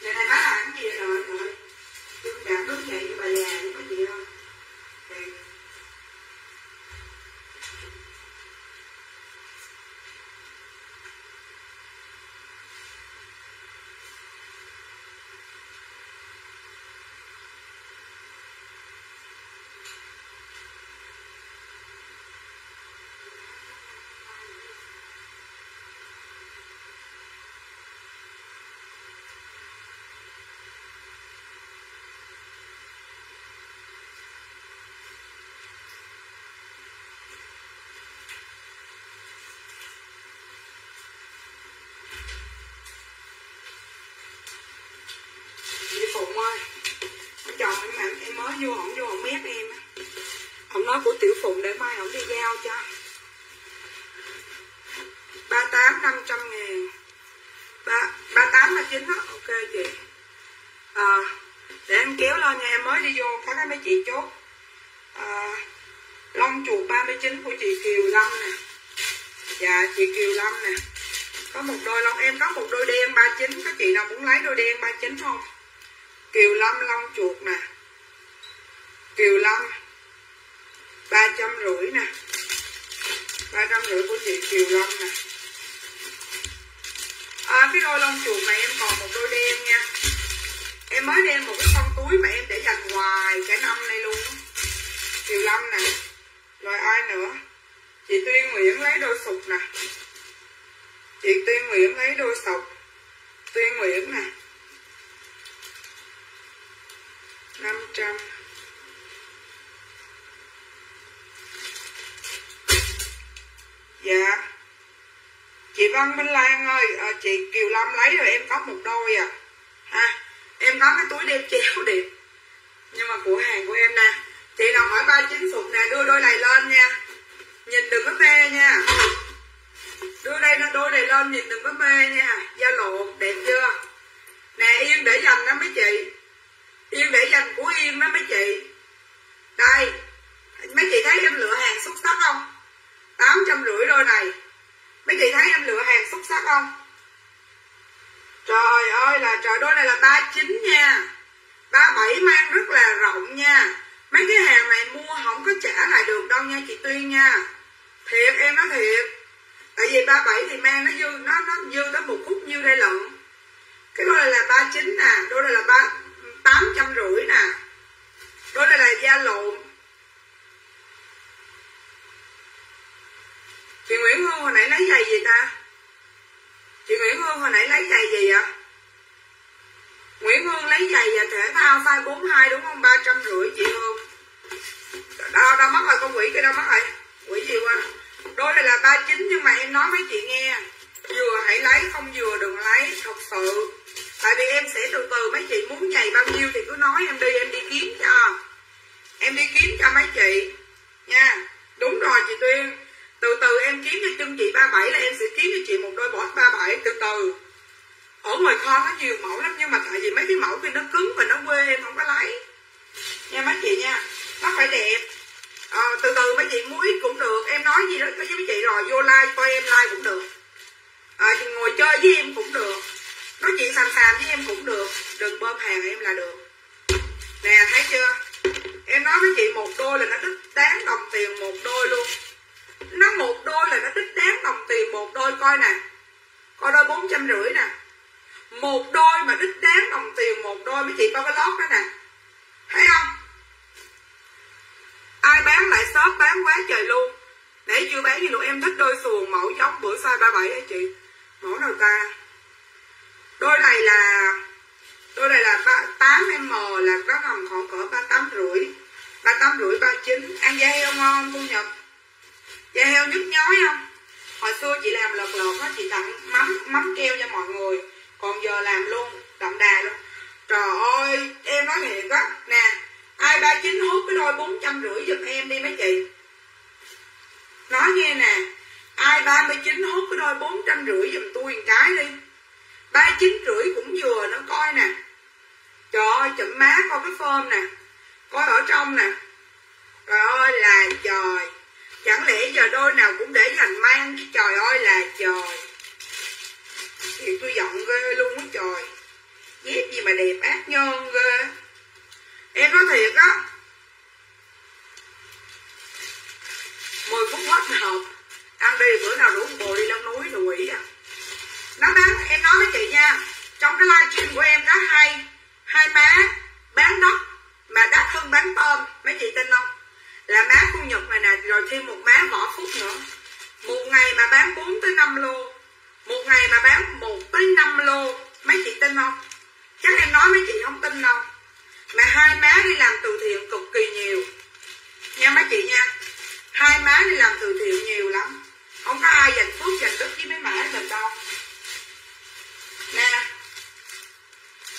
Giờ này má làm gì rồi? Rồi đứng đạp đứng dậy như bà già như có gì không thì chị Phụng ơi ông chồng em em, em mới vô ổng vô ổng mét em á ông nói của Tiểu Phụng để mai ổng đi giao cho ba tám năm trăm ngàn ba ba tám là chín đó ok chị à, để em kéo lên nha em mới đi vô các cái mấy chị chốt à, lông chuột 39 của chị Kiều Lâm nè dạ chị Kiều Lâm nè có một đôi lông em có một đôi đen 39 các chị nào muốn lấy đôi đen 39 không? Kiều Lâm long chuột nè. Kiều Lâm ba trăm rưỡi nè. Ba trăm rưỡi của chị Kiều Lâm nè. À, cái đôi lông chuột này em còn một đôi đen nha. Em mới đem một cái con túi mà em để dành hoài cả năm nay luôn. Kiều Lâm nè. Rồi ai nữa? Chị Tuyên Nguyễn lấy đôi sụp nè chị Tuyên Nguyễn lấy đôi sọc. Tuyên Nguyễn nè. 500 Dạ. Chị Văn Minh Lan ơi à, Chị Kiều Lâm lấy rồi em có một đôi à ha Em có cái túi đeo chéo đẹp. Nhưng mà của hàng của em nè. Chị nào hỏi 39 sụp nè Đưa đôi này lên nha. Nhìn đừng có mê nha. Đưa đây nó đôi này lên nhìn đừng có mê nha. Da lộn, đẹp chưa? Nè, Yên để dành đó mấy chị. Yên để dành của Yên đó mấy chị. Đây, Mấy chị thấy em lựa hàng xuất sắc không? Tám trăm rưỡi đôi này. Mấy chị thấy em lựa hàng xuất sắc không? Trời ơi, là trời, đôi này là 39 nha. 37 mang rất là rộng nha. Mấy cái hàng này mua không có trả lại được đâu nha chị Tuyên nha. Thiệt, em nói thiệt. Tại vì 37 thì mang nó dư, Nó nó dư tới một phút nhiêu đây lận. Cái đôi này là ba chín nè đôi này là ba tám trăm rưỡi nè. Đôi này là da lộn. Chị Nguyễn Hương hồi nãy lấy giày gì ta? Chị Nguyễn Hương hồi nãy lấy giày gì vậy Nguyễn Hương lấy giày và thể thao size 42 đúng không? Ba trăm rưỡi chị Hương. Đau đau mất rồi con quỷ cái đau mất rồi quỷ gì qua đôi này là ba chín, nhưng mà em nói mấy chị nghe. Vừa hãy lấy, không vừa đừng lấy, thật sự. Tại vì em sẽ từ từ, mấy chị muốn giày bao nhiêu thì cứ nói em đi em đi kiếm cho. Em đi kiếm cho mấy chị. Nha, đúng rồi chị tuyên. Từ từ em kiếm cho chân chị 37 là em sẽ kiếm cho chị một đôi bot 37 từ từ. Ở ngoài kho có nhiều mẫu lắm, nhưng mà tại vì mấy cái mẫu kia nó cứng và nó quê, em không có lấy. Nha, mấy chị nha, nó phải đẹp à, từ từ mấy chị muốn ít cũng được. Em nói gì đó với mấy chị rồi. Vô like coi em like cũng được. À, ngồi chơi với em cũng được. Nói chuyện sàm sàm với em cũng được. Đừng bơm hàng em là được. Nè thấy chưa? Em nói với chị một đôi là nó đích đáng đồng tiền một đôi luôn. Nó một đôi là nó đích đáng đồng tiền một đôi coi nè. Coi đôi bốn trăm rưỡi nè. Một đôi mà đích đáng đồng tiền một đôi mấy chị coi cái lót đó nè. Thấy không? Ai bán lại shop, bán quá trời luôn. Nãy chưa bán gì luôn em thích đôi xuồng mẫu giống bữa size 37 đấy chị. Mẫu nào ta? Đôi này là, đôi này là 8 m là có nằm khoảng cỡ ba tám rưỡi. Ba tám rưỡi, ba chín. Ăn da heo ngon, thu nhập. Da heo nhức nhói không? Hồi xưa chị làm lợt lợt á, chị tặng mắm mắm keo cho mọi người. Còn giờ làm luôn, đậm đà luôn. Trời ơi, em nói thiệt á. Nè ai ba chín hút cái đôi bốn trăm rưỡi giùm em đi mấy chị. Nói nghe nè, ai ba mươi chín hút cái đôi bốn trăm rưỡi giùm tôi một cái đi. Ba chín rưỡi cũng vừa nó coi nè. Trời ơi chậm má coi cái phơm nè, coi ở trong nè. Trời ơi, là trời. Chẳng lẽ giờ đôi nào cũng để dành mang chứ? Trời ơi, là trời. Thì tôi giận ghê luôn á trời. Dép gì mà đẹp ác nhơn ghê em nói thiệt á. 10 phút hết hộp ăn đi, bữa nào rủ bồ đi leo núi rồi quỷ à nó bán, em nói với chị nha, trong cái livestream của em có hai hai má bán đất mà đắt hơn bán tôm. Mấy chị tin không? Là má khu nhật này nè, rồi thêm một má võ phúc nữa. Một ngày mà bán 4 tới 5 lô. Một ngày mà bán 1 tới 5 lô. Mấy chị tin không? Chắc em nói mấy chị không tin đâu mà hai má đi làm từ thiện cực kỳ nhiều. Nha mấy chị nha. Hai má đi làm từ thiện nhiều lắm. Không có ai dành phước dành đức với mấy má mình đâu. Nè.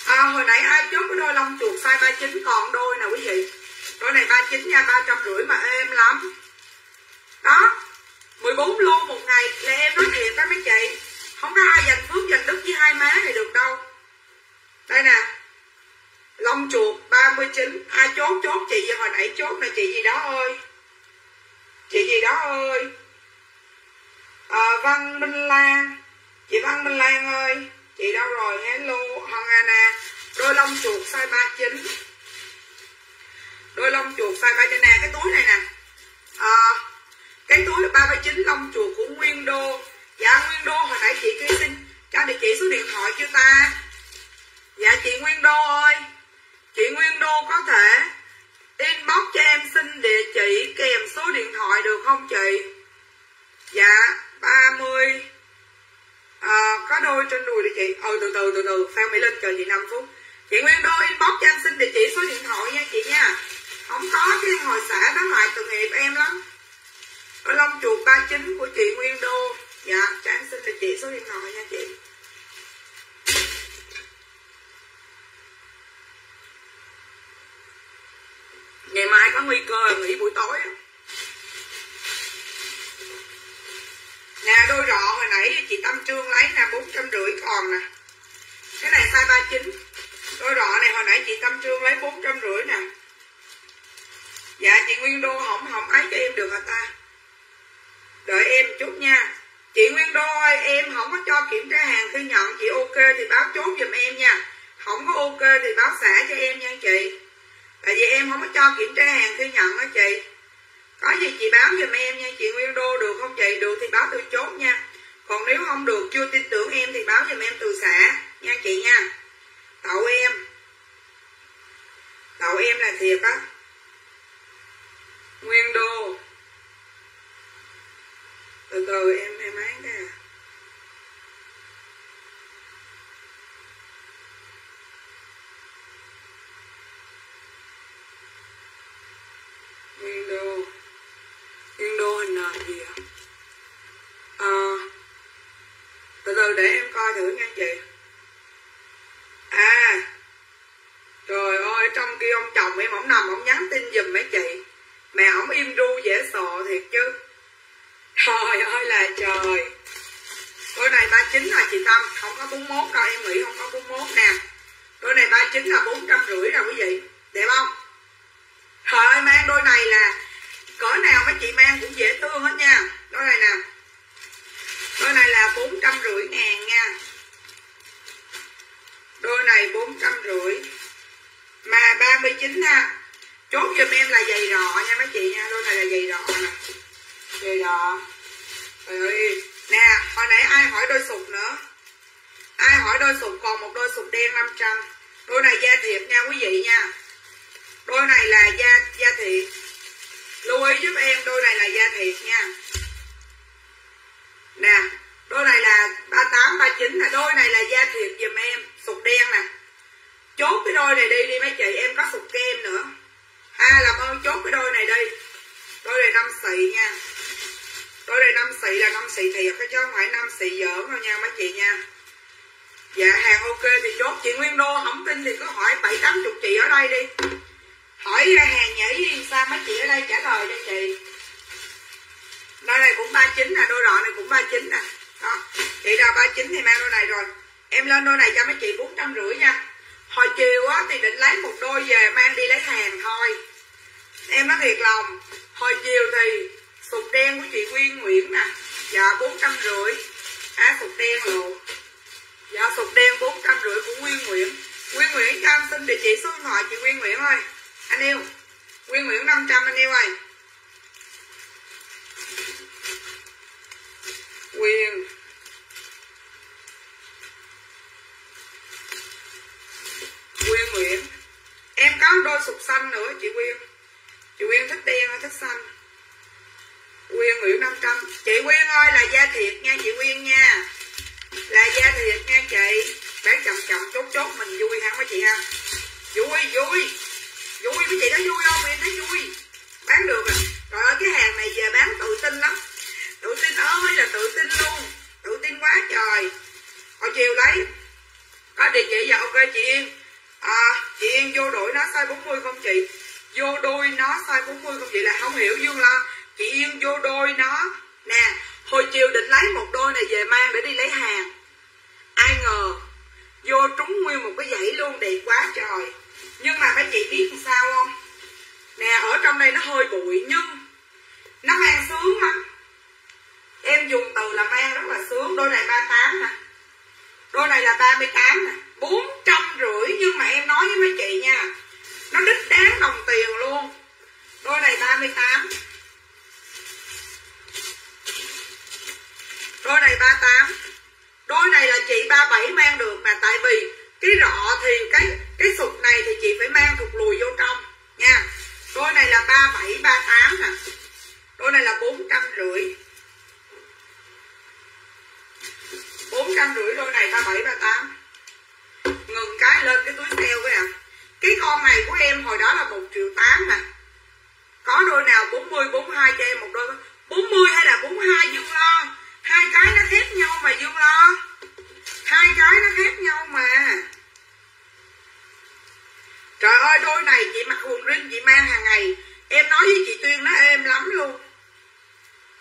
À, hồi nãy ai chốt cái đôi lông chuột size 39 còn đôi nè quý vị? Đôi này 39 nha ba trăm rưỡi mà êm lắm. Đó. 14 lô một ngày là em nói thiệt đó mấy chị. Không có ai dành phước dành đức với hai má này được đâu. Đây nè lông chuột 39 ai chốt chốt chị gì hồi nãy chốt là chị gì đó ơi? Chị gì đó ơi? À, Văn Minh Lan. Chị Văn Minh Lan ơi chị đâu rồi? Hello Hằng Anna à. đôi lông chuột size 39 đôi lông chuột size 39 nè cái túi này nè. À, cái túi 39 lông chuột của Nguyên Đô. Dạ Nguyên Đô hồi nãy chị kia xin. Cho địa chỉ số điện thoại chưa ta? Dạ chị Nguyên Đô ơi chị Nguyên Đô có thể inbox cho em xin địa chỉ kèm số điện thoại được không chị? Dạ 30 à, ờ, có đôi trên đùi đi chị. Ừ từ từ từ từ. Phan mỹ linh chờ chị 5 phút. Chị nguyên đô inbox cho em xin địa chỉ số điện thoại nha chị nha. Không có cái hồi xã đó lại tội nghiệp em lắm. Ở Long chuột 39 của chị nguyên đô. Dạ cho em xin địa chỉ số điện thoại nha chị. Ngày mai có nguy cơ nghỉ buổi tối nè, đôi rọ hồi nãy chị Tâm Trương lấy nè, bốn trăm rưỡi còn nè. Cái này size 39 đôi rọ này hồi nãy chị Tâm Trương lấy bốn trăm rưỡi nè. Dạ chị Nguyên Đô không không ấy cho em được hả ta? Đợi em chút nha. Chị Nguyên Đô ơi, em không có cho kiểm tra hàng khi nhận. Chị ok thì báo chốt giùm em nha. Không có ok thì báo xả cho em nha chị tại vì em không có cho kiểm tra hàng khi nhận đó chị. Có gì chị báo giùm em nha, chị Nguyên Đô được không chị? Được thì báo tôi chốt nha. Còn nếu không được, chưa tin tưởng em thì báo giùm em từ xã nha chị nha. Tậu em. Tậu em là thiệt á. Nguyên đô. Từ từ, em em ấy cái à nguyên đô hình nền gì ạ à, từ từ để em coi thử nha chị. À trời ơi trong kia ông chồng em ổng nằm ổng nhắn tin giùm mấy chị. Mẹ ổng im ru dễ sợ thiệt chứ. Trời ơi là trời đôi này 39 là chị Tâm không có 41 đâu em nghĩ không có 41 nè. Đôi này 39 là 450 rồi quý vị đẹp không trời ơi mang đôi này là cỡ nào mấy chị mang cũng dễ thương hết nha. Đôi này nè. Đôi này là 450 ngàn nha. Đôi này 450 mà 39 ha chốt giùm em là giày rọ nha mấy chị nha. Đôi này là giày rọ nè. Giày rọ trời ơi. Nè, hồi nãy ai hỏi đôi sụt nữa? Ai hỏi đôi sụt? Còn một đôi sụt đen 500 đôi này da thiệt nha quý vị nha đôi này là da da thiệt. Lưu ý giúp em, đôi này là da thiệt nha. Nè, đôi này là 38 39 là đôi này là da thiệt giùm em sụt đen nè. Chốt cái đôi này đi đi mấy chị, em có sụt kem nữa. À làm ơn chốt cái đôi này đi. Đôi này năm xị nha. Đôi này năm xị là năm xị thiệt chứ không phải năm xị giỡn đâu nha mấy chị nha. Dạ hàng ok thì chốt chị nguyên đô, không tin thì cứ hỏi bảy tám chục chị ở đây đi hỏi ra hàng nhảy đi sao mấy chị ở đây trả lời cho chị. Đôi này cũng 39 nè, đôi rọ này cũng 39 nè. Đó, chị ra 39 thì mang đôi này rồi. Em lên đôi này cho mấy chị bốn trăm rưỡi nha. Hồi chiều á, thì định lấy một đôi về mang đi lấy hàng thôi. Em nói thiệt lòng, hồi chiều thì sụt đen của chị Nguyên Nguyễn nè. Dạ bốn trăm rưỡi. Á sụt đen luôn. Dạ sụt đen bốn trăm rưỡi của Nguyên Nguyễn. Nguyên Nguyễn cho em xin địa chỉ số điện thoại chị Nguyên Nguyễn ơi anh yêu, Nguyên Nguyễn 500 anh yêu ơi. Quyền. Quyên Nguyễn Em có đôi sụp xanh nữa, chị Quyên. Chị Quyên thích đen hay thích xanh? Quyên Nguyễn 500 Chị Quyên ơi, là da thiệt nha chị Quyên nha. Là da thiệt nha chị. Bán chậm chậm, chốt chốt, mình vui ha mấy chị ha? Vui vui. Vui mấy chị thấy vui không? Em thấy vui. Bán được à? Trời ơi cái hàng này về bán tự tin lắm. Tự tin ơi là tự tin luôn. Tự tin quá trời. Hồi chiều lấy. Có địa chỉ dạ ok chị Yên. À, chị Yên vô đổi nó size 40 không chị? Vô đôi nó size 40 không chị? Là không hiểu Dương lo. Chị Yên vô đôi nó. Nè hồi chiều định lấy một đôi này về mang để đi lấy hàng. Ai ngờ vô trúng nguyên một cái dãy luôn đẹp quá trời nhưng mà mấy chị biết làm sao không? Nè, ở trong đây nó hơi bụi, nhưng nó mang sướng lắm. Em dùng từ là mang rất là sướng, đôi này 38 nè. Đôi này là 38 nè. bốn trăm rưỡi, nhưng mà em nói với mấy chị nha, nó đích đáng đồng tiền luôn. Đôi này 38 đôi này 38 đôi này là chị 37 mang được mà, tại vì cái rọ thì cái cái sụp này thì chị phải mang thụt lùi vô trong, nha. Đôi này là 37 38 nè. Đôi này là 450 450 đôi này 37 38 ngừng cái lên cái túi sale với ạ à. Cái con này của em hồi đó là một triệu tám nè. Có đôi nào 40 42 cho em một đôi 40 hay là 42 Dương lo? Hai cái nó khác nhau mà, Dương lo. Hai cái nó khác nhau mà trời ơi, đôi này chị mặc quần rin chị mang hàng ngày. Em nói với chị Tuyên, nó êm lắm luôn.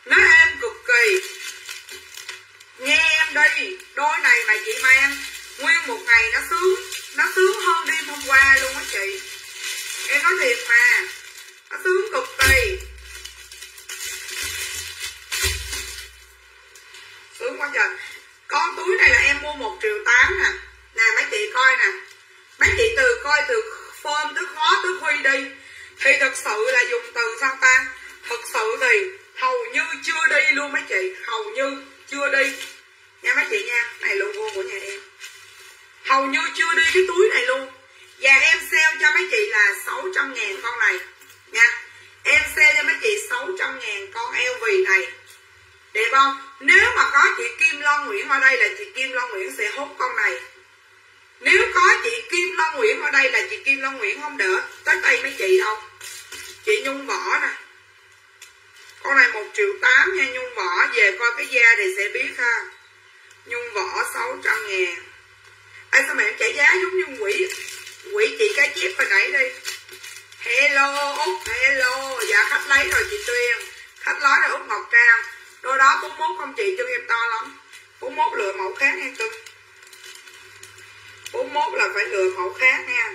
Nó êm cực kỳ. Nghe em đi đôi này mà chị mang, nguyên một ngày nó sướng. Nó sướng hơn đêm hôm qua luôn á chị. Em nói thiệt mà, nó sướng cực kỳ. Sướng quá trời. Con túi này là em mua một triệu tám nè. Nè, mấy chị coi nè. Mấy chị từ coi từ form tới hóa tới huy đi. Thì thật sự là dùng từ sao ta? Thật sự thì hầu như chưa đi luôn mấy chị. Hầu như chưa đi. Nha mấy chị nha, này logo của nhà em. Hầu như chưa đi cái túi này luôn. Và em sale cho mấy chị là 600 ngàn con này. Nha. Em sale cho mấy chị 600 ngàn con LV này. Đẹp không? Nếu mà có chị Kim long Nguyễn ở đây là chị Kim long Nguyễn sẽ hút con này nếu có chị Kim Loan Nguyễn ở đây là chị Kim Loan Nguyễn không đỡ tới tay mấy chị đâu. Chị Nhung Võ nè. Con này một triệu tám nha, Nhung Võ về coi cái da thì sẽ biết ha. Nhung Võ 600 ngàn. Ai sao mẹ em trả giá giống như quỷ Quỷ chị cái chép hồi nãy đi? Hello, Út, Hello. Dạ khách lấy rồi chị Tuyên. Khách nói rồi Út Ngọc Trang. Đôi đó 41 không chị chân em to lắm. 41 lựa mẫu khác nha cưng 41 là phải lựa mẫu khác nha.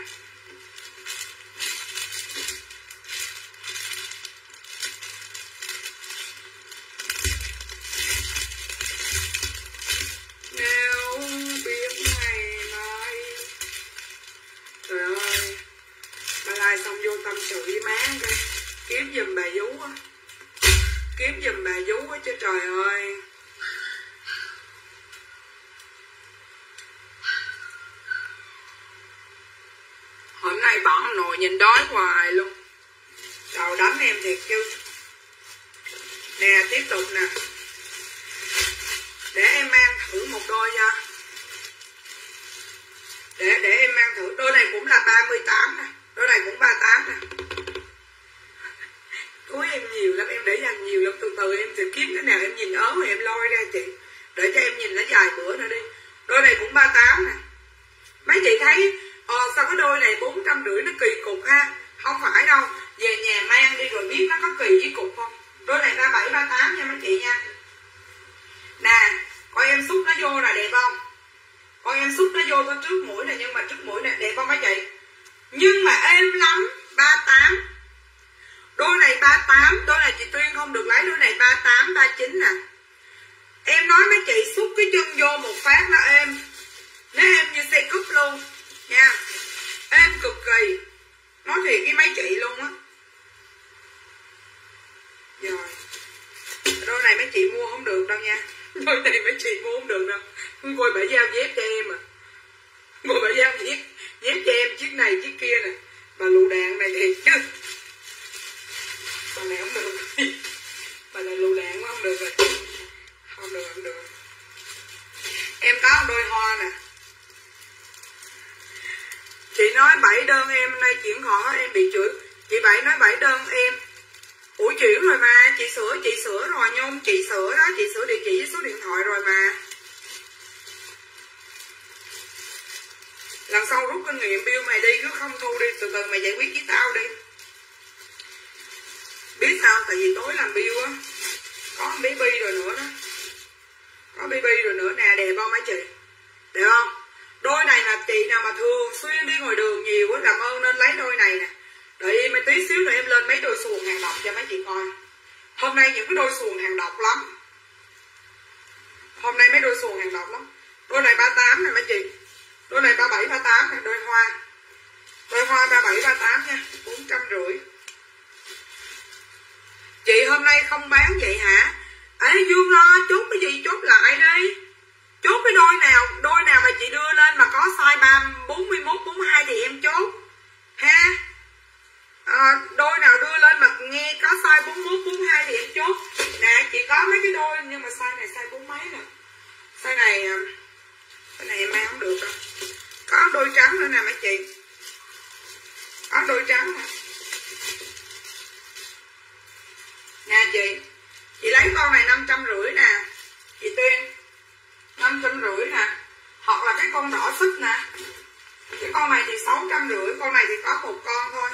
Con này thì 650 Con này thì có một con thôi.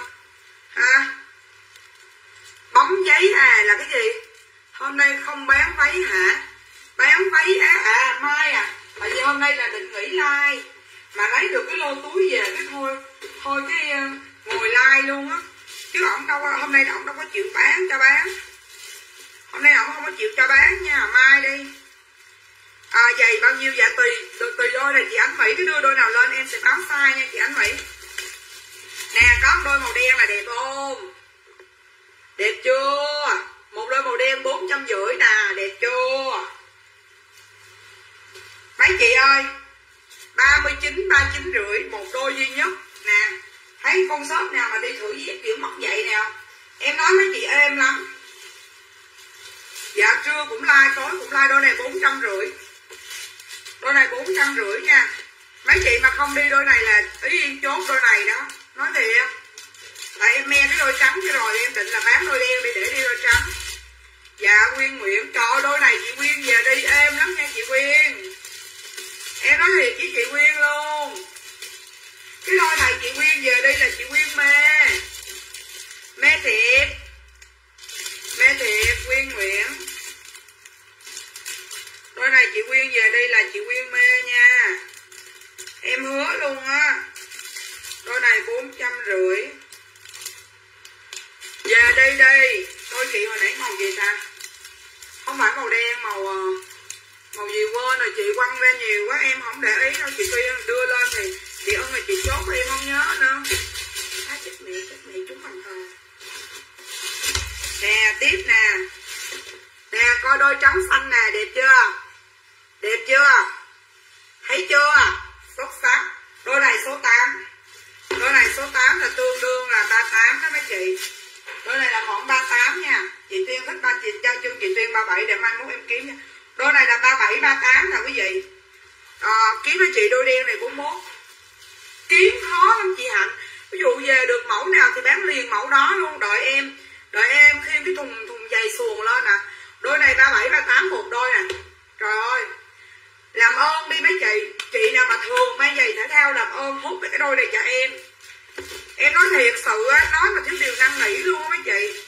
Ha? Bấm giấy à là cái gì? Hôm nay không bán váy hả? Bán váy á à mai à. Tại vì hôm nay là định nghỉ like Mà lấy được cái lô túi về cái thôi Thôi cái uh, ngồi like luôn á. Chứ ổng đâu có, hôm nay ổng đâu có chịu bán cho bán. Hôm nay ổng không có chịu cho bán nha Mai đi. À giày bao nhiêu? Dạ tùy Tùy, tùy đôi này. Chị Ánh Mỹ Cứ đưa đôi nào lên em sẽ báo size nha chị Ánh Mỹ Nè có một đôi màu đen là đẹp không? Đẹp chưa? Một đôi màu đen bốn trăm rưỡi nè Đẹp chưa? Mấy chị ơi? 39 39 rưỡi một đôi duy nhất. Nè thấy con shop nào mà đi thử dép kiểu mất vậy nào em nói mấy chị êm lắm. Dạ trưa cũng like tối cũng like đôi này bốn trăm rưỡi đôi này bốn trăm rưỡi nha. Mấy chị mà không đi đôi này là ý em chốt đôi này đó. Nói thiệt. Tại em me cái đôi trắng cho rồi, em định là bán đôi đen đi để đi đôi trắng. Dạ nguyên nguyễn, trời đôi này chị quyên về đi êm lắm nha chị quyên. Em nói thiệt với chị quyên luôn. Cái đôi này chị quyên về đi là chị quyên mê mê thiệt. Mê thiệt quyên nguyễn đôi này chị quyên về đây là chị quyên mê nha. Em hứa luôn á. Đôi này bốn trăm rưỡi. Về đây đây. Đôi chị hồi nãy màu gì ta? Không phải màu đen màu ờ, màu gì quên rồi chị quăng ra nhiều quá em không để ý đâu. Chị quyên đưa lên thì chị ơn là chị chốt em không nhớ nữa. À, chết mẹ chết mẹ chúng bằng thờ. Nè tiếp nè. Nè coi đôi trắng xanh nè đẹp chưa? Đẹp chưa? Thấy chưa? Xuất sắc đôi này số 8 đôi này số 8 là tương đương là 38 đó mấy chị. Đôi này là khoảng 38 nha. Chị Tuyên thích ba chị cho chân chị Tuyên 37 để mai mốt em kiếm nha. Đôi này là 37 38 nè quý vị. À, kiếm cho chị đôi đen này 41 kiếm khó lắm chị Hạnh. Ví dụ về được mẫu nào thì bán liền mẫu đó luôn đợi em. Đợi em khi cái thùng thùng giày xuồng lên nè. Đôi này 37 38 một đôi nè. Trời ơi làm ơn đi mấy chị. Chị nào mà thường mang giày thể thao làm ơn hút cái đôi này cho em. Em nói thiệt sự á, nói mà thiếu điều năn nỉ luôn á mấy chị.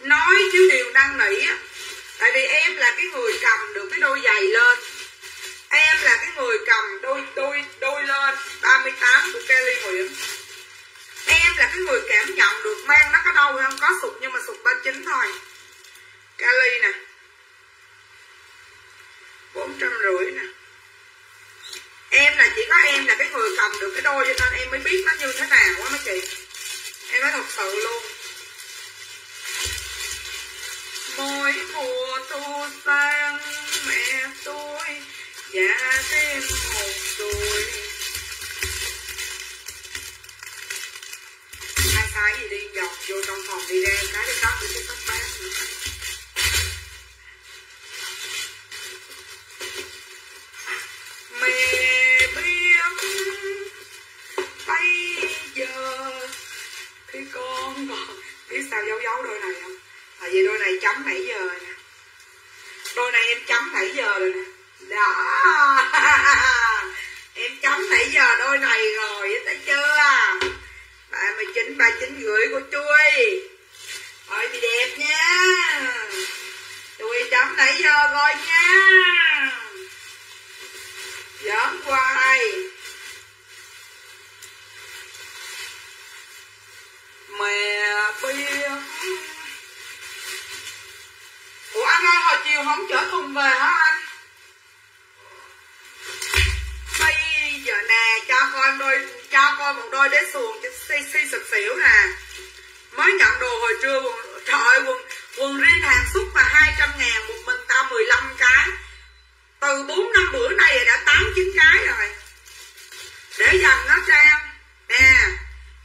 Nói thiếu điều năn nỉ á, tại vì em là cái người cầm được cái đôi giày lên. Em là cái người cầm đôi đôi đôi lên 38 của Kelly Nguyễn. Em là cái người cảm nhận được mang nó có đâu không? Có sụt nhưng mà sụt 39 thôi. Kelly nè bốn trăm rưỡi nè. Em là chỉ có em là cái người cầm được cái đôi cho nên em mới biết nó như thế nào quá mấy chị. Em nói thật sự luôn. Mỗi mùa thu sang mẹ tôi, già thêm một tuổi. Hai cái gì đi, dọc vô trong phòng đi ra cái đi đó để tóc bán nãy giờ nè. Đôi này em chấm giờ rồi nè. Em chấm giờ đôi này rồi, thấy chưa? Của thì đẹp nha chui qua nãy giỡn hoài. Mẹ biết. Ủa anh ơi hồi chiều không chở thùng về hả anh? Bây giờ nè cho con đôi cho con một đôi đế xuồng cho xi xi sực xỉu nè. Mới nhận đồ hồi trưa quần trời ơi, quần quần riêng hàng xúc mà 200 ngàn một mình ta 15 cái từ bốn năm bữa nay đã 8 9 cái rồi. Để dành nó trang nè,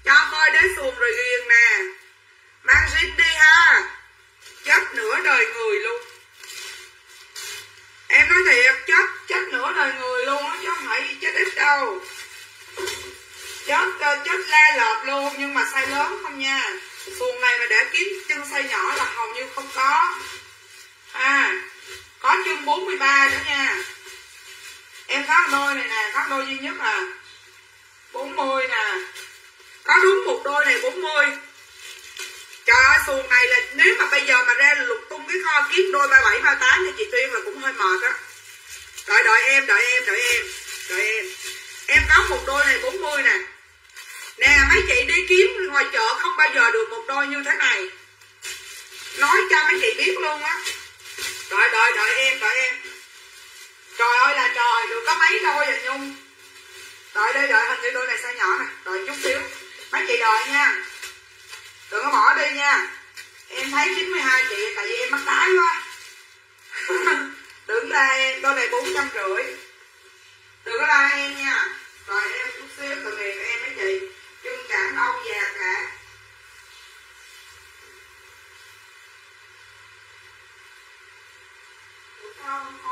cho coi đế xuồng rồi ghiền nè. Mang zin đi ha. Chết nửa đời người luôn. Em nói thiệt, chết chết nửa đời người luôn á, chứ không phải chết ít đâu. Chết ờ, chết le lợp luôn, nhưng mà size lớn không nha. Xuồng này mà để kiếm chân size nhỏ là hầu như không có. À có chân 43 nữa nha em có đôi này nè có đôi duy nhất à 40 nè có đúng một đôi này 40 Trời ơi xuồng này là nếu mà bây giờ mà ra lục tung cái kho kiếm đôi 37 38 thì chị Tuyên là cũng hơi mệt á. Đợi đợi em, đợi em, đợi em, đợi em. Em có một đôi này 40 nè. Nè mấy chị đi kiếm ngoài chợ không bao giờ được một đôi như thế này. Nói cho mấy chị biết luôn á. Đợi đợi đợi em, đợi em. Trời ơi là trời, được có mấy đôi vậy Nhung. Đợi đây đợi hình như đôi này size nhỏ nè, đợi chút xíu. Mấy chị đợi nha. Đừng có bỏ đi nha. Em thấy 92 chị tại vì em mắc tái quá. Đừng ra em đôi này bốn trăm rưỡi. Đừng có la em nha. Rồi em chút xíu từ nghiệp em mấy chị. Chân cảm ông già cả. Ủa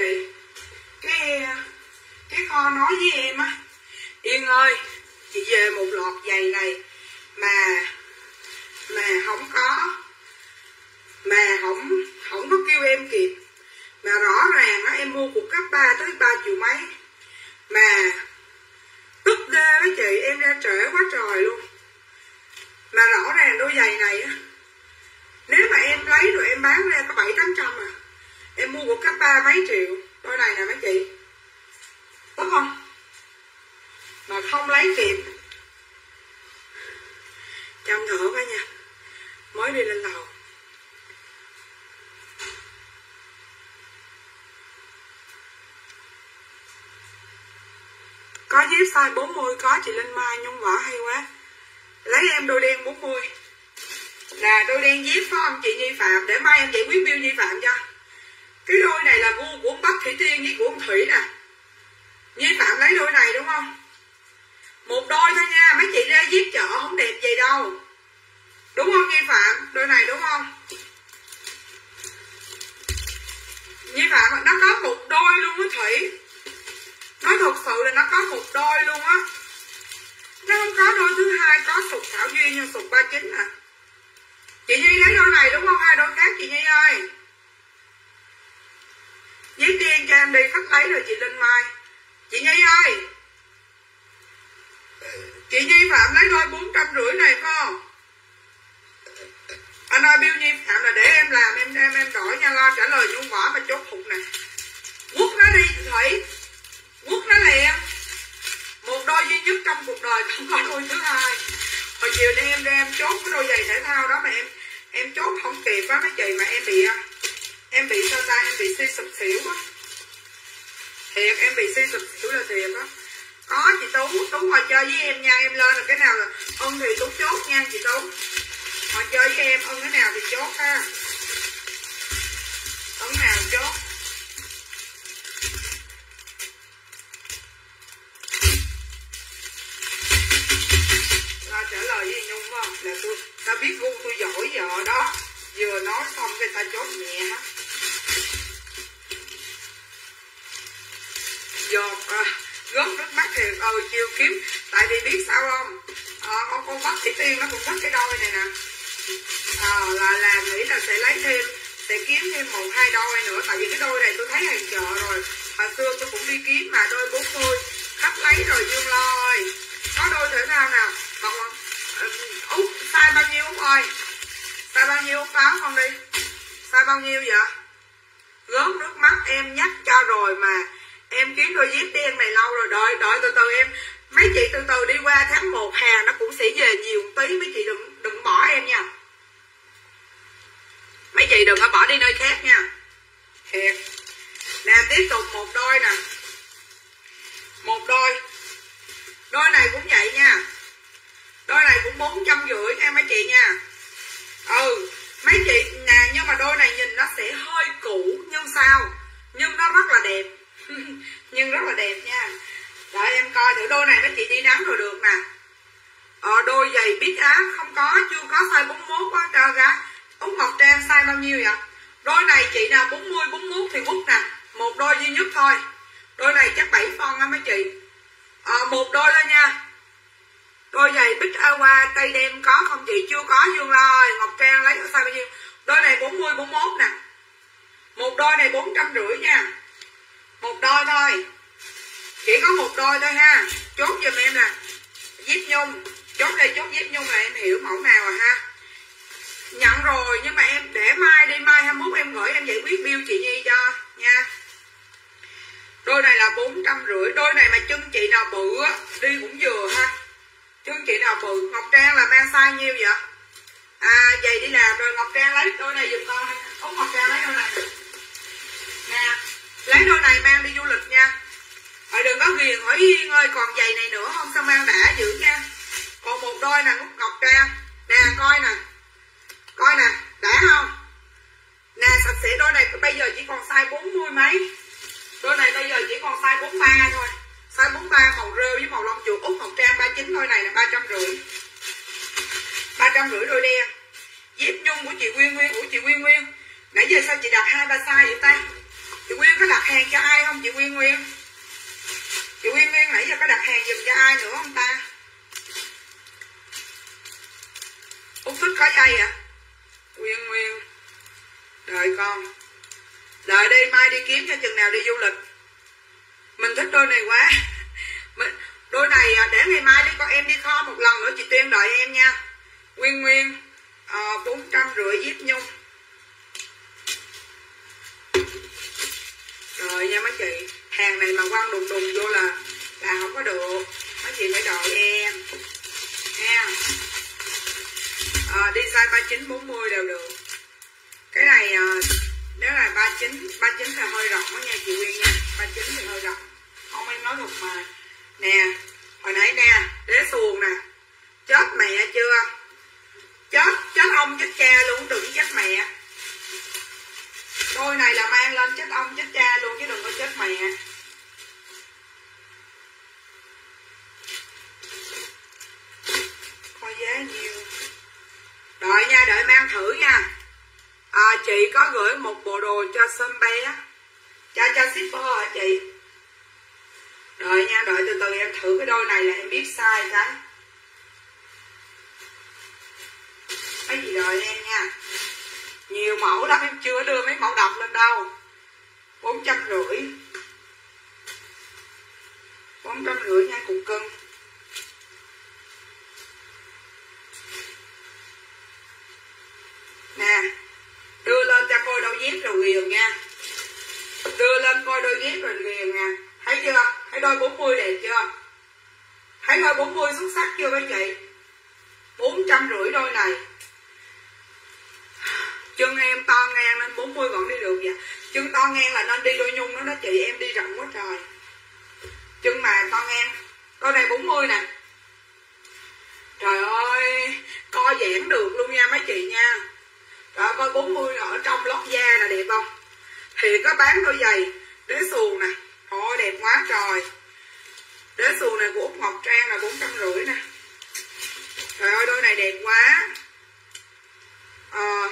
chị Cái cái kho nói với em á Yên ơi, chị về một lọt giày này Mà Mà không có Mà không không có kêu em kịp. Mà rõ ràng á em mua của cấp 3 tới 3 triệu mấy. Mà tức ghê với chị em ra trễ quá trời luôn. Mà rõ ràng đôi giày này á nếu mà em lấy rồi em bán ra có bảy tám trăm à em mua của cấp ba mấy triệu? Đôi này nè mấy chị. Đúng không? Mà không lấy kịp. Chồng thở quá nha. Mới đi lên lầu. Có dép size 40 có chị Linh Mai nhung vỏ hay quá. Lấy em đôi đen 40 là đôi đen dép phải không chị Nhi Phạm? Để mai em giải quyết bill Nhi Phạm cho cái đôi này là gu của ông Bắc Thủy Tiên với của ông Thủy nè. Nhi Phạm lấy đôi này đúng không? Một đôi thôi nha, mấy chị ra dép chợ không đẹp gì đâu. Đúng không Nhi Phạm? Đôi này đúng không? Nhi Phạm, nó có một đôi luôn á Thủy. Nói thật sự là nó có một đôi luôn á. Nó không có đôi thứ hai, có sụt thảo duyên nhưng sụt ba chín à chị nhi lấy đôi này đúng không? Hai đôi khác chị nhi ơi giấy đen cho em đi khách lấy rồi chị linh mai. Chị nhi ơi. Chị nhi phạm lấy đôi bốn trăm rưỡi này không anh ơi bill nhi phạm là để em làm em em em đổi nha lo trả lời nhung vỏ mà chốt hụt nè. Quất nó đi thủy. Quất nó liền một đôi duy nhất trong cuộc đời không có đôi thứ hai. Hồi chiều nay em đem chốt cái đôi giày thể thao đó mà em em chốt không kịp á mấy chị mà em bị em bị sao ta? Em bị suy sụp xỉu á. Thiệt, em bị suy sụp xỉu là thiệt á. Có chị tú tú ngồi chơi với em nha. Em lên là cái nào là ưng thì tú chốt nha, chị tú. Ngồi chơi với em ưng cái nào thì chốt ha. Ưng nào chốt. Ta trả lời với nhung không là tôi, ta biết gu tôi giỏi giờ đó. Vừa nói xong cái ta chốt nhẹ. hết giọt à, gớt nước mắt thì ừ, chiều kiếm. Tại vì biết sao không? À, con con bắt thị tiên nó cũng bắt cái đôi này nè. À, là là nghĩ là sẽ lấy thêm sẽ kiếm thêm một hai đôi nữa. Tại vì cái đôi này tôi thấy hàng chợ rồi. Hồi xưa tôi cũng đi kiếm mà đôi 40 khách lấy rồi dương lo ơi có đôi thể thao nào? Còn út sai bao nhiêu út ơi? Sai bao nhiêu út báo không đi? Sai bao nhiêu vậy? Gớm nước mắt em nhắc cho rồi mà. Em kiếm đôi dép đen này lâu rồi, đợi đợi từ từ em. Mấy chị từ từ đi qua tháng 1 hè nó cũng sẽ về nhiều một tí. Mấy chị đừng đừng bỏ em nha. Mấy chị đừng có bỏ đi nơi khác nha. Thiệt. Nè, tiếp tục một đôi nè. Một đôi. Đôi này cũng vậy nha. Đôi này cũng bốn trăm rưỡi em mấy chị nha. Ừ mấy chị nè nhưng mà đôi này nhìn nó sẽ hơi cũ nhưng sao? Nhưng nó rất là đẹp. Nhưng rất là đẹp nha. Đợi em coi thử đôi này mấy chị đi nắng rồi được nè. Ờ, đôi giày biết á không có chưa có size 41 quá cho ra út ngọc trang size bao nhiêu vậy? Đôi này chị nào 40 41 thì quất nè. Một đôi duy nhất thôi. Đôi này chắc 7 phân á mấy chị. Ờ, một đôi thôi nha đôi giày bích awa tây đen có không chị? Chưa có dương lo ngọc trang lấy sao bao nhiêu? Đôi này 40 41 nè. Một đôi này bốn trăm rưỡi nha. Một đôi thôi. Chỉ có một đôi thôi ha. Chốt giùm em nè. Diếp nhung. Chốt đây chốt diếp nhung là em hiểu mẫu nào à ha. Nhận rồi, nhưng mà em để mai đi, mai 21 em gửi, em giải quyết bill chị Nhi cho, nha. Đôi này là bốn trăm rưỡi. Đôi này mà chân chị nào bự á, đi cũng vừa ha chân chị nào bự Ngọc Trang là mang size nhiêu vậy? À giày đi làm rồi, Ngọc Trang lấy đôi này giùm con. Út Ngọc Trang lấy đôi này. Nè, lấy đôi này mang đi du lịch nha. Rồi đừng có ghiền hỏi Yên ơi, còn giày này nữa không? Sao mang đã giữ nha. Còn một đôi nè Út Ngọc Trang. Nè, coi nè. Coi nè, đã không? Nè, sạch sẽ đôi này, bây giờ chỉ còn size 40 mấy. Đôi này bây giờ chỉ còn size 43 thôi size 43 màu rêu với màu lông chuột. Út màu trang 39 đôi này là ba trăm rưỡi. ba trăm rưỡi đôi đen. Dép nhung của chị Nguyên Nguyên của chị Nguyên Nguyên nãy giờ sao chị đặt hai, ba size vậy ta? Chị Nguyên có đặt hàng cho ai không, chị Nguyên Nguyên chị Nguyên Nguyên nãy giờ có đặt hàng dùm cho ai nữa không ta? Út thích có dây à? Nguyên Nguyên Đợi con. Đợi đi mai đi kiếm cho chừng nào đi du lịch. Mình thích đôi này quá. Đôi này à, để ngày mai đi con em đi kho một lần nữa chị Tuyên đợi em nha. Nguyên Nguyên ờ, bốn trăm rưỡi zip nhung. Rồi nha mấy chị Hàng này mà quăng đùng đùng vô là Là không có được. Mấy chị phải đợi em. Nha. À, Đi size 39 40 đều được. Cái này à, nếu là 39 39 là hơi rộng đó nha chị Nguyên nha. 39 thì hơi rộng mới nói một mà nè hồi nãy nè đế xuồng nè. Chết mẹ chưa? Chết chết ông chết cha luôn đừng chết mẹ. Đôi này là mang lên chết ông chết cha luôn chứ đừng có chết mẹ. Coi giá nhiều. Đợi nha đợi mang thử nha. À, chị có gửi một bộ đồ cho sâm bé. Cho cho shipper hả chị? Đợi nha, đợi từ từ, em thử cái đôi này là em biết sai cái. Cái gì đợi em nha. Nhiều mẫu lắm, em chưa đưa mấy mẫu đọc lên đâu. Bốn trăm rưỡi. Bốn trăm rưỡi nha, cục cưng. Nè, đưa lên cho coi đôi dép rồi ghiền nha. Đưa lên coi đôi dép rồi ghiền nha thấy chưa? Thấy đôi 40 đẹp chưa? Thấy đôi 40 xuất sắc chưa mấy chị? Bốn trăm rưỡi đôi này. Chân em to ngang nên 40 vẫn đi được vậy? Chân to ngang là nên đi đôi nhung đó đó chị, em đi rộng quá trời. Chân mà to ngang đôi này 40 nè. Trời ơi, co giãn được luôn nha mấy chị nha. Đó coi 40 ở trong lót da là đẹp không? Thì có bán đôi giày, đế xuồng nè thôi đẹp quá trời. Đế xuồng này của Úc ngọc trang là bốn trăm rưỡi nè. Trời ơi đôi này đẹp quá. À,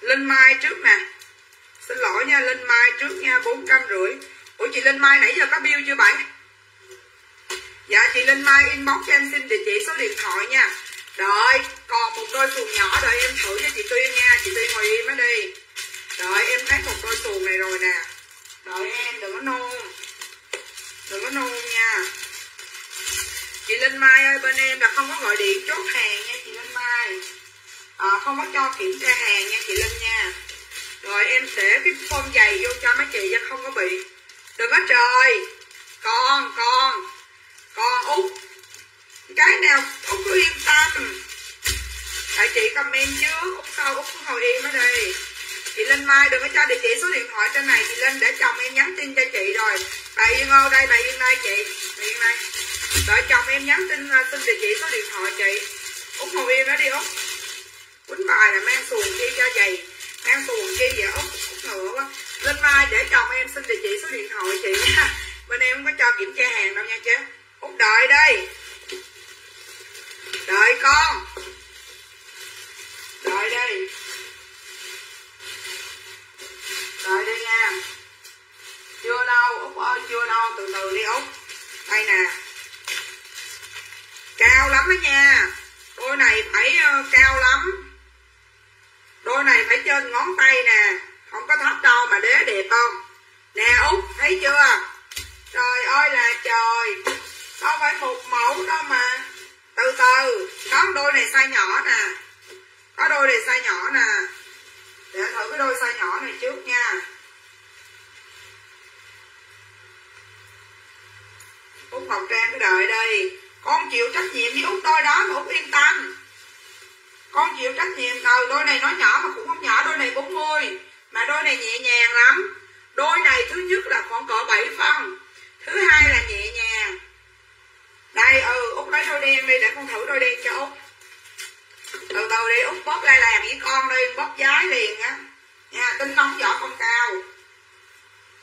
linh mai trước nè. Xin lỗi nha linh mai trước nha bốn trăm rưỡi. Ủa chị linh mai nãy giờ có bill chưa bạn? Dạ chị linh mai inbox cho em xin địa chỉ số điện thoại nha. Đợi, còn một đôi xuồng nhỏ đợi em thử cho chị Tuyên nha. Chị Tuyên ngồi im mới đi. Đợi em thấy một đôi xuồng này rồi nè. Đợi em đừng có nôn. Đừng có nôn nha. Chị Linh Mai ơi bên em là không có gọi điện chốt hàng nha chị Linh Mai. À, Không có cho kiểm tra hàng nha chị Linh nha. Rồi em sẽ cái phong giày vô cho mấy chị cho không có bị. Đừng có trời. Con, con. Con út. Cái nào út cứ yên tâm. Tại chị comment trước út sau út cứ ngồi im ở đây chị linh mai đừng có cho địa chỉ số điện thoại trên này. Chị linh để chồng em nhắn tin cho chị rồi. Bà yên ơi đây bà yên đây chị. Bà yên đây đợi chồng em nhắn tin à, xin địa chỉ số điện thoại chị. Út hồ yên đó đi, út. Quýnh bài là mang xuồng chi cho giày mang xuồng chi vậy út. Út ngựa quá. Linh mai để chồng em xin địa chỉ số điện thoại chị nha. Bên em không có cho kiểm tra hàng đâu nha chứ. Út đợi đây. Đợi con. Đợi đây rồi, đây nha. Chưa đâu út ơi, chưa đâu từ từ đi út đây nè. Cao lắm đó nha. Đôi này phải ờ, cao lắm. Đôi này phải trên ngón tay nè. Không có thấp đâu, mà đế đẹp không? Nè út thấy chưa? Trời ơi là trời. Đâu phải một mẫu đâu mà. Từ từ, có đôi này size nhỏ nè. Có đôi này size nhỏ nè để thử cái đôi size nhỏ này trước nha. Út ngọc trang cứ đợi đây. Con chịu trách nhiệm với út đôi đó mà út yên tâm. Con chịu trách nhiệm. Từ đôi này nó nhỏ mà cũng không nhỏ, đôi này 40 mà đôi này nhẹ nhàng lắm. Đôi này thứ nhất là khoảng cỡ 7 phân, thứ hai là nhẹ nhàng. Đây ừ út lấy đôi đen đi để con thử đôi đen cho út từ từ đi, út bóp lai làm với con đi bóp giái liền á. Nha, tinh nóng vỏ không cao.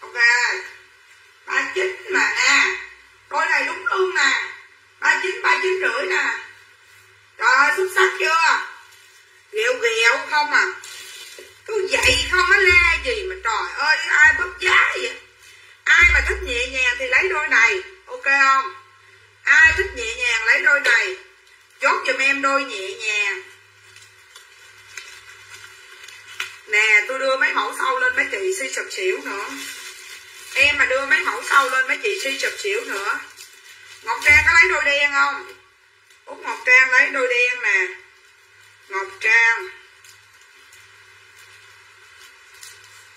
Ok. ba chín mà nè đôi này đúng luôn nè. ba chín ba chín rưỡi nè. Trời ơi, xuất sắc chưa? Ghẹo ghẹo không à. Cứ vậy không á, la gì mà trời ơi, ai bóp giá vậy? Ai mà thích nhẹ nhàng thì lấy đôi này. Ok không? Ai thích nhẹ nhàng lấy đôi này? Chốt giùm em đôi nhẹ nhàng. Nè tôi đưa mấy mẫu sâu lên mấy chị suy sụp xỉu nữa. Em mà đưa mấy mẫu sâu lên mấy chị suy sụp xỉu nữa. Ngọc trang có lấy đôi đen không? Út ngọc trang lấy đôi đen nè. Ngọc trang.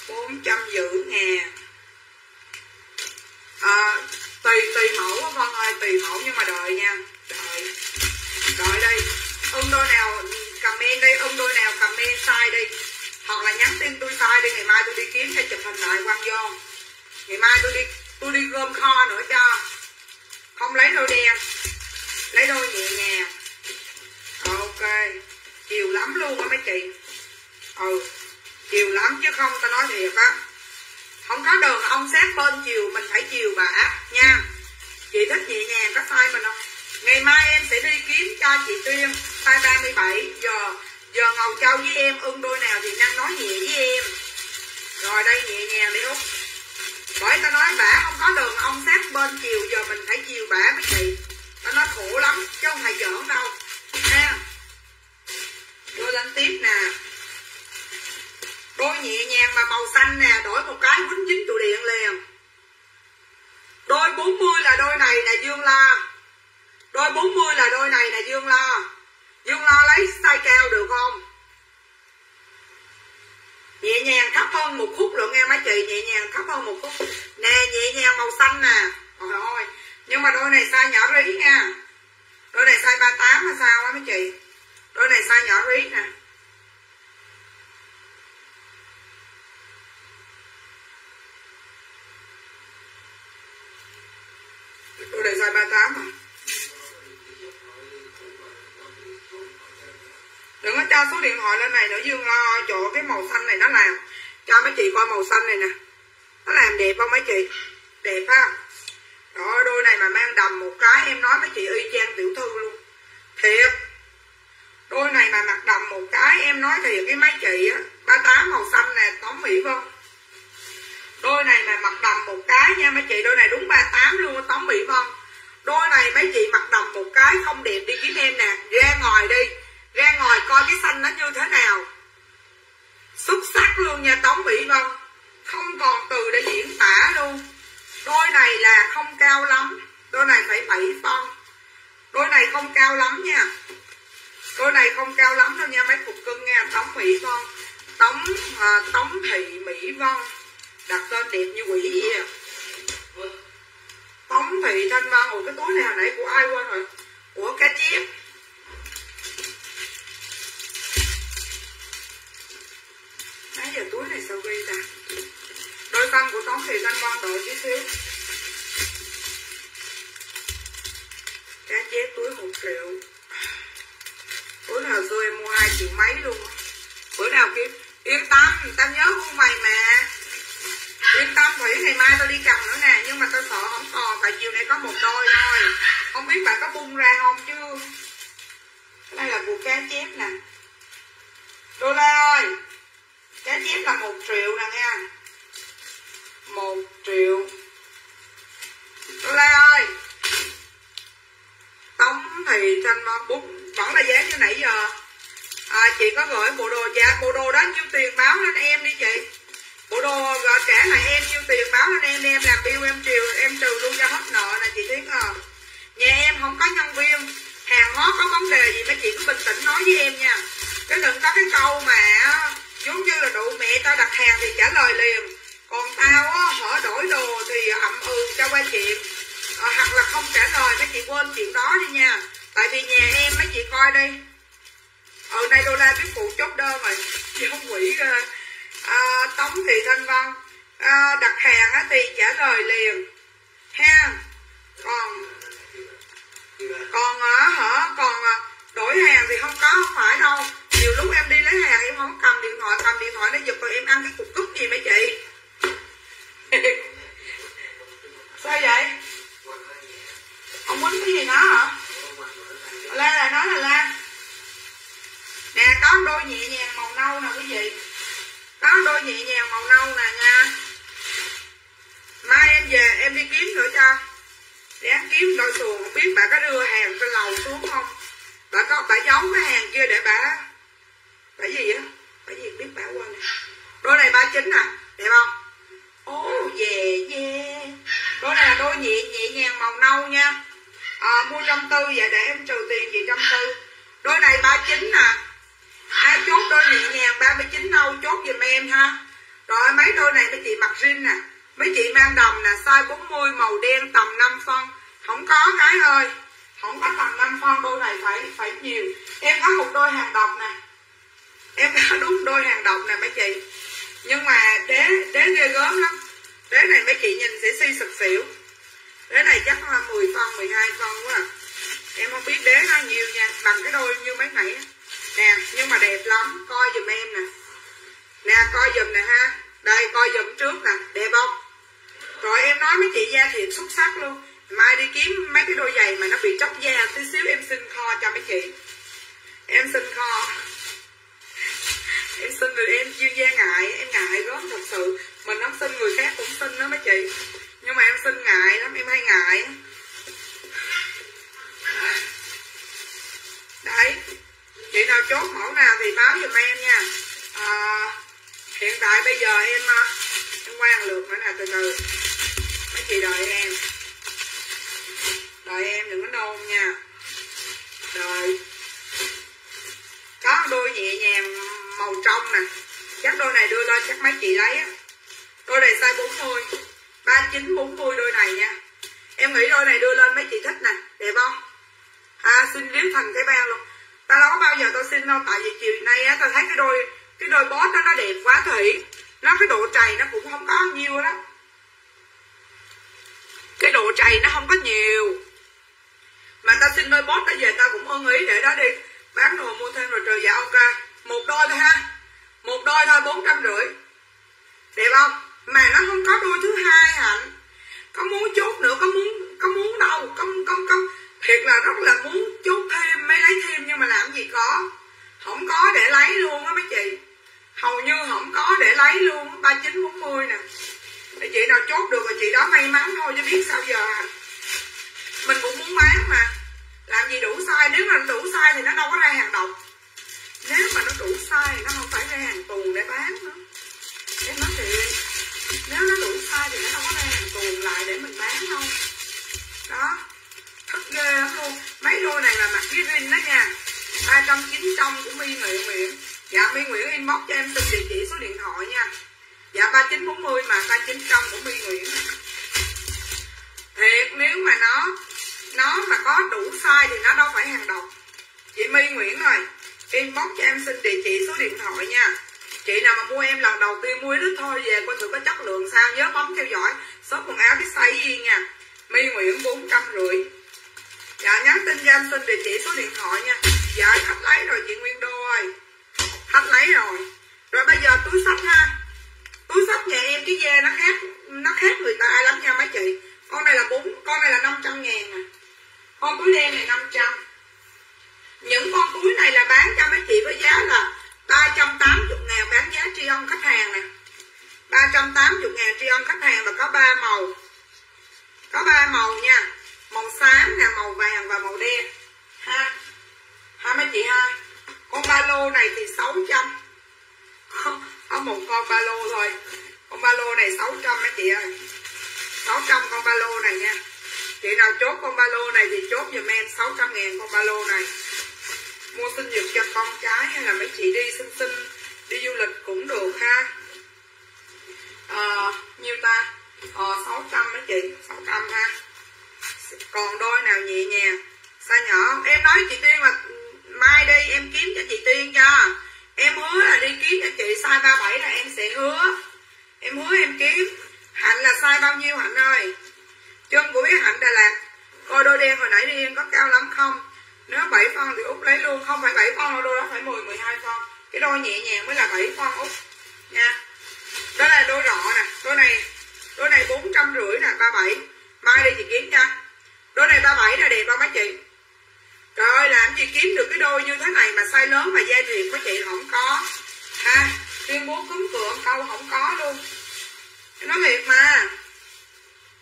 Bốn trăm giữ ngàn à, ờ, tùy tùy mẫu á Vân ơi tùy mẫu nhưng mà đợi nha. Đợi đợi đây, ông đôi nào comment đây, ông đôi nào comment sai đi hoặc là nhắn tin tôi sai đi, ngày mai tôi đi kiếm hay chụp hình lại quăng vô ngày mai tôi đi tôi đi gom kho nữa cho. Không lấy đôi đen, lấy đôi nhẹ nhàng. Ok, chiều lắm luôn á mấy chị. Ừ chiều lắm chứ không, tao nói thiệt á. Không có đường ông sát bên chiều, mình phải chiều bả nha. Chị thích nhẹ nhàng có sai mình không? Ngày mai em sẽ đi kiếm cho chị tuyên. Size 37 giờ giờ ngầu châu với em, ưng đôi nào thì năng nói nhẹ với em. Rồi đây, nhẹ nhàng đi út. Bởi tao nói bả không có đường, ông sát bên chiều giờ mình phải chiều bả mấy chị tao nói khổ lắm, chứ không phải giỡn đâu. Ha. Đôi lên tiếp nè. Đôi nhẹ nhàng mà màu xanh nè, đổi một cái quýnh dính trụ điện liền. Đôi 40 là đôi này nè, dương la đôi 40 là đôi này nè dương lo. Dương lo lấy size cao được không? Nhẹ nhàng thấp hơn một khúc lượng nghe mấy chị? Nhẹ nhàng thấp hơn một khúc. Nè, nhẹ nhàng màu xanh nè. Trời ơi, nhưng mà đôi này size nhỏ rí nha. Đôi này size 38 hay sao á mấy chị? Đôi này size nhỏ rí nè. Đôi này size 38 tám đừng có cho số điện thoại lên này nữa dương lo chỗ cái màu xanh này nó làm. Cho mấy chị coi màu xanh này nè. Nó làm đẹp không mấy chị? Đẹp ha. Đó đôi này mà mang đầm một cái, em nói mấy chị y chang tiểu thư luôn. Thiệt. Đôi này mà mặc đầm một cái, em nói thiệt cái mấy chị á. Ba tám màu xanh nè tống mỹ vân đôi này mà mặc đầm một cái nha mấy chị, đôi này đúng 38 luôn tống mỹ vân đôi này mấy chị mặc đầm một cái, không đẹp đi kiếm em nè. Ra ngoài đi ra ngoài coi cái xanh nó như thế nào. Xuất sắc luôn nha tống mỹ vân. Không còn từ để diễn tả luôn. Đôi này là không cao lắm. Đôi này phải bảy phân. Đôi này không cao lắm nha. Đôi này không cao lắm đâu nha mấy cục cưng nha tống mỹ vân. Tống à, tống thị mỹ vân. Đặt tên đẹp như quỷ vậy à. tống thị thanh vân. Ủa cái túi này hồi nãy của ai quên rồi? Của cá chép nãy giờ túi ta đôi xanh của tống thì thanh quan đợi chứ xíu cá chép túi một triệu bữa nào xưa em mua hai triệu mấy luôn. Bữa nào kiếm yên tâm, tao nhớ của mày mà. Yên tâm thủy ngày mai tao đi cầm nữa nè, nhưng mà tao sợ không còn tại chiều nay có một đôi thôi. Không biết bà có bung ra không chứ. Đây là của cá chép nè. Đô la ơi! Cá chép là một triệu nè nha một triệu. Lê ơi! Tống thì thanh bút vẫn là giá như nãy giờ. À, chị có gửi bộ đồ giá bộ đồ đó nhiêu tiền báo lên em đi chị. Bộ đồ gọi trả lại em nhiêu tiền báo lên em em làm bill em trừ em trừ luôn cho hết nợ nè chị Tuyến à nhà em không có nhân viên. Hàng hàng hóa có vấn đề gì mấy chị cứ bình tĩnh nói với em nha. Cái đừng có cái câu mà giống như là đủ mẹ tao đặt hàng thì trả lời liền. Còn tao á hở đổi đồ thì ậm ừ cho qua chuyện. À, hoặc là không trả lời mấy chị quên chuyện đó đi nha. Tại vì nhà em mấy chị coi đi. Ờ, Ở đây đô la biết phụ chốt đơn rồi. Chị không quỷ à, ờ, tống thị thanh văn à, đặt hàng á, thì trả lời liền. Ha? Còn còn á hả còn à, đổi hàng thì không có không phải đâu không? Cầm điện thoại, cầm điện thoại nó giật rồi em ăn cái cục cúp gì mấy chị? Sao vậy? Ông quýnh cái gì nó hả? La là nói là la nè, có đôi nhẹ nhàng màu nâu nè, quý vị. Có đôi nhẹ nhàng màu nâu nè nha. Mai em về, em đi kiếm nữa cho. Để kiếm đôi xuồng, không biết bà có đưa hàng trên lầu xuống không? Bà có, bà giấu cái hàng kia để bà bà gì vậy? Đôi này ba chín à đẹp không? Ô oh, về yeah đôi này là đôi nhẹ nhẹ nhàng màu nâu nha. À, mua trăm tư vậy để em trừ tiền chị trăm tư. Đôi này ba chín nè. Ai chốt đôi nhẹ nhàng 39 nâu chốt giùm em ha. Rồi mấy đôi này mấy chị mặc jean nè. Mấy chị mang đồng nè size 40 màu đen tầm 5 phân. Không có cái ơi. Không có tầm 5 phân đôi này phải phải nhiều. Em có một đôi hàng độc nè. Em có đúng đôi hàng độc nè mấy chị nhưng mà đế đế ghê gớm lắm. Đế này mấy chị nhìn sẽ suy sụp xỉu. Đế này chắc là 10 phân 12 phân quá à. em không biết đế nó nhiều nha, bằng cái đôi như mấy nãy nè, nhưng mà đẹp lắm, coi giùm em nè. Nè, coi giùm nè ha. Đây, coi giùm trước nè, đẹp không? Rồi em nói mấy chị da thiệt xuất sắc luôn. Mai đi kiếm mấy cái đôi giày mà nó bị chóc da tí xíu, em xin kho cho mấy chị. Em xin kho em xin người em chuyên gia ngại em ngại lắm thật sự. Mình không xin người khác cũng xin đó mấy chị. Nhưng mà em xin ngại lắm em hay ngại. Đấy. Chị nào chốt mẫu nào thì báo giùm em nha. À, hiện tại bây giờ em à, em quan lượt nữa nè từ từ. Mấy chị đợi em. Đợi em đừng có nôn nha. Đợi có đôi nhẹ nhàng màu trong nè. Chắc đôi này đưa lên chắc mấy chị lấy á. Đôi này size 40 39 40 đôi này nha. Em nghĩ đôi này đưa lên mấy chị thích nè. Đẹp không? À xin liếm thành cái bao luôn. Tao đâu có bao giờ tao xin đâu. Tại vì chiều nay á, tao thấy cái đôi cái đôi bó đó nó đẹp quá thủy nó cái độ trầy nó cũng không có nhiều đó cái độ trầy nó không có nhiều. Mà tao xin đôi bót bây về tao cũng ưng ý để đó đi. Bán đồ mua thêm rồi trời dạ ok một đôi thôi ha. Một đôi thôi bốn trăm rưỡi. Đẹp không? Mà nó không có đôi thứ hai hạnh. Có muốn chốt nữa có muốn có muốn đâu. Có có có. Thiệt là rất là muốn chốt thêm mới lấy thêm nhưng mà làm gì có. Không có để lấy luôn á mấy chị. Hầu như không có để lấy luôn ba chín bốn mươi nè. Mấy chị nào chốt được là chị đó may mắn thôi chứ biết sao giờ. À mình cũng muốn bán mà. Làm gì đủ sai, nếu mà đủ sai thì nó đâu có ra hàng độc nếu mà nó đủ size, nó không phải ra hàng tuần để bán nữa. Em nói thiệt. Nếu nó đủ size thì nó không có ra hàng tuần lại để mình bán đâu. Đó. Thật ghê lắm luôn mấy đôi này là mặc với rin đó nha. ba trăm chín trăm của mi nguyễn nguyễn. Dạ mi nguyễn inbox cho em xin địa chỉ số điện thoại nha. Dạ ba chín bốn mươi mà ba chín trăm của mi nguyễn. Thiệt, nếu mà nó nó mà có đủ size thì nó đâu phải hàng độc. Chị my nguyễn rồi inbox cho em xin địa chỉ số điện thoại nha. Chị nào mà mua em lần đầu tiên mua ít thôi, về coi thử có chất lượng sao. Nhớ bấm theo dõi, shop quần áo biết size gì nha. My nguyễn, bốn trăm rưỡi. Dạ nhắn tin cho em xin địa chỉ số điện thoại nha. Dạ khách lấy rồi, chị nguyên đô ơi khách lấy rồi. Rồi bây giờ túi sách ha. Túi sách nhà em cái da nó khác nó khác người ta lắm nha mấy chị. Con này là bốn, con này là 500 ngàn nè con túi đen này 500 những con túi này là bán cho mấy chị với giá là 380 ngàn, bán giá tri ân khách hàng nè. 380 ngàn tri ân khách hàng và có 3 màu. Có 3 màu nha, màu xám nè, màu vàng và màu đen. Ha ha mấy chị ha. Con ba lô này thì 600 có một con ba lô thôi. Con ba lô này 600 mấy chị ơi. 600 con ba lô này nha. Chị nào chốt con ba lô này thì chốt giùm em 600 ngàn con ba lô này mua sinh nhật cho con cái hay là mấy chị đi sinh sinh đi du lịch cũng được ha. À, nhiêu ta? Ờ, 600 mấy chị 600 ha. Còn đôi nào nhẹ nhàng? Size nhỏ? Em nói chị Tiên là mai đi em kiếm cho chị Tiên cho. Em hứa là đi kiếm cho chị size 37 là em sẽ hứa. Em hứa em kiếm. Hạnh là size bao nhiêu hạnh ơi? Chân của biết hạnh Đà Lạt coi đôi đen hồi nãy đi em có cao lắm không? Nếu 7 phân thì út lấy luôn, không phải 7 phân đâu đôi đó phải 10 12 phân. Cái đôi nhẹ nhàng mới là 7 phân út, nha. Đó là đôi rọ nè đôi này đôi này bốn trăm rưỡi nè, ba bảy. Mai đi chị kiếm nha. Đôi này ba bảy là đẹp không mấy chị? Trời ơi, làm gì kiếm được cái đôi như thế này mà size lớn mà dây thiệt của chị không có. Ha, tuyên bố cứng cửa câu không có luôn. Nó thiệt mà.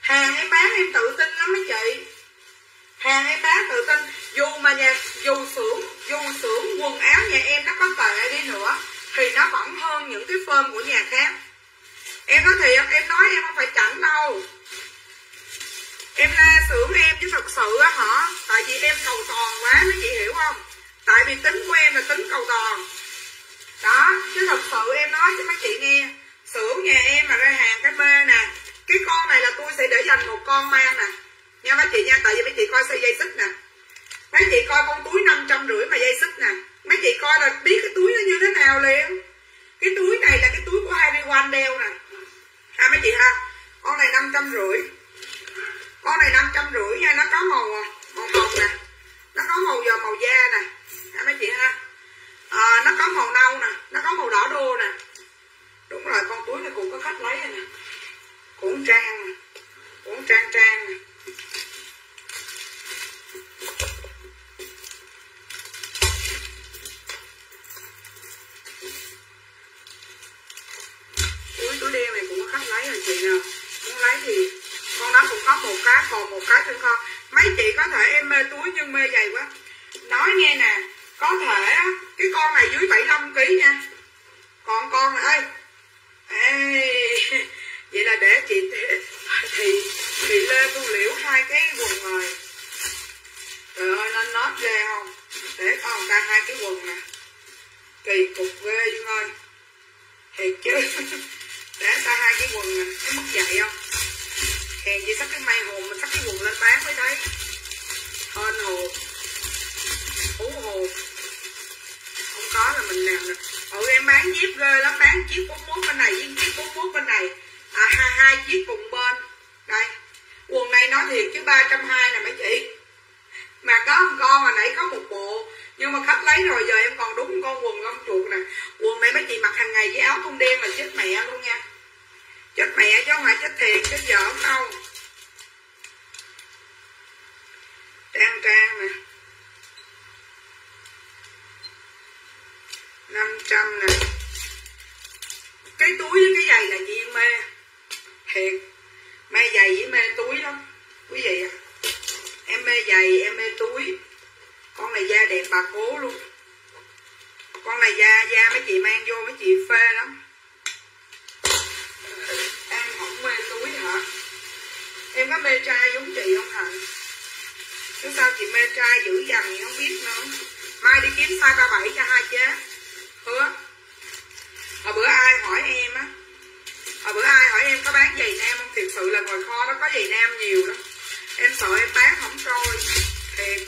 Hàng em bán em tự tin lắm mấy chị hàng em bán tự tin, dù mà nhà, dù xưởng dù xưởng quần áo nhà em nó có tệ đi nữa, thì nó vẫn hơn những cái phơm của nhà khác. Em nói thiệt, em nói em không phải chảnh đâu. Em la xưởng em chứ thật sự á hả? Tại vì em cầu toàn quá, mấy chị hiểu không? Tại vì tính của em là tính cầu toàn. Đó, chứ thật sự em nói cho mấy chị nghe, xưởng nhà em mà ra hàng cái mê nè, cái con này là tôi sẽ để dành một con mang nè nha mấy chị nha tại vì mấy chị coi xây dây xích nè. Mấy chị coi con túi năm trăm rưỡi mà dây xích nè. Mấy chị coi là biết cái túi nó như thế nào liền. Cái túi này là cái túi của Harry One đeo nè. Ha mấy chị ha con này năm trăm rưỡi. Con này năm trăm rưỡi nha nó có màu à, màu hồng nè. Nó có màu giờ màu da nè. Ha mấy chị ha. À, nó có màu nâu nè nó có màu đỏ đô nè. Đúng rồi con túi này cũng có khách lấy nè. Cũng trang nè. Cũng trang trang nè túi túi đen này cũng có khách lấy rồi chị nào muốn lấy thì con đó cũng có một cái, còn một cái trên kho. Mấy chị có thể em mê túi nhưng mê dày quá. Nói nghe nè, có thể cái con này dưới 75 kg nha. Còn con này ơi ê! Vậy là để chị thì thì lê tu liễu hai cái quần rồi trời ơi nên nót ghê không? Để con ta hai cái quần nè. Kỳ cục ghê Dương ơi. Thiệt chứ. Để ta hai cái quần nè. Cái mất dậy không? Hèn gì sắp cái may hồn mình sắp cái quần lên bán mới thấy. Hên hồ. Hú hồ. Không có là mình làm nè ừ em bán dép ghê lắm. Bán chiếc 41 bên này với chiếc 41 bên này à hai, hai chiếc cùng bên. Đây quần này nói thiệt chứ ba trăm hai nè mấy chị. Mà có một con hồi nãy có một bộ nhưng mà khách lấy rồi giờ em còn đúng con quần lông chuột nè. Quần này mấy chị mặc hàng ngày với áo thun đen là chết mẹ luôn nha. Chết mẹ chứ không phải chết thiệt chết giỡn đâu. Trang trang nè. 500 nè. Cái túi với cái giày là chị mê thiệt. Mê giày với mê túi lắm. Quý vị à em mê giày em mê túi. Con này da đẹp bà cố luôn. Con này da da mấy chị mang vô mấy chị phê lắm. Em không mê túi hả? Em có mê trai giống chị không hả? Chứ sao chị mê trai dữ dằn không biết nữa. Mai đi kiếm size 37 cho hai chế. Hứa. Hồi bữa ai hỏi em á hồi bữa ai hỏi em có bán giày nam không? Thiệt sự là ngoài kho đó có giày nam nhiều lắm. Em sợ em bán không trôi. Thiệt.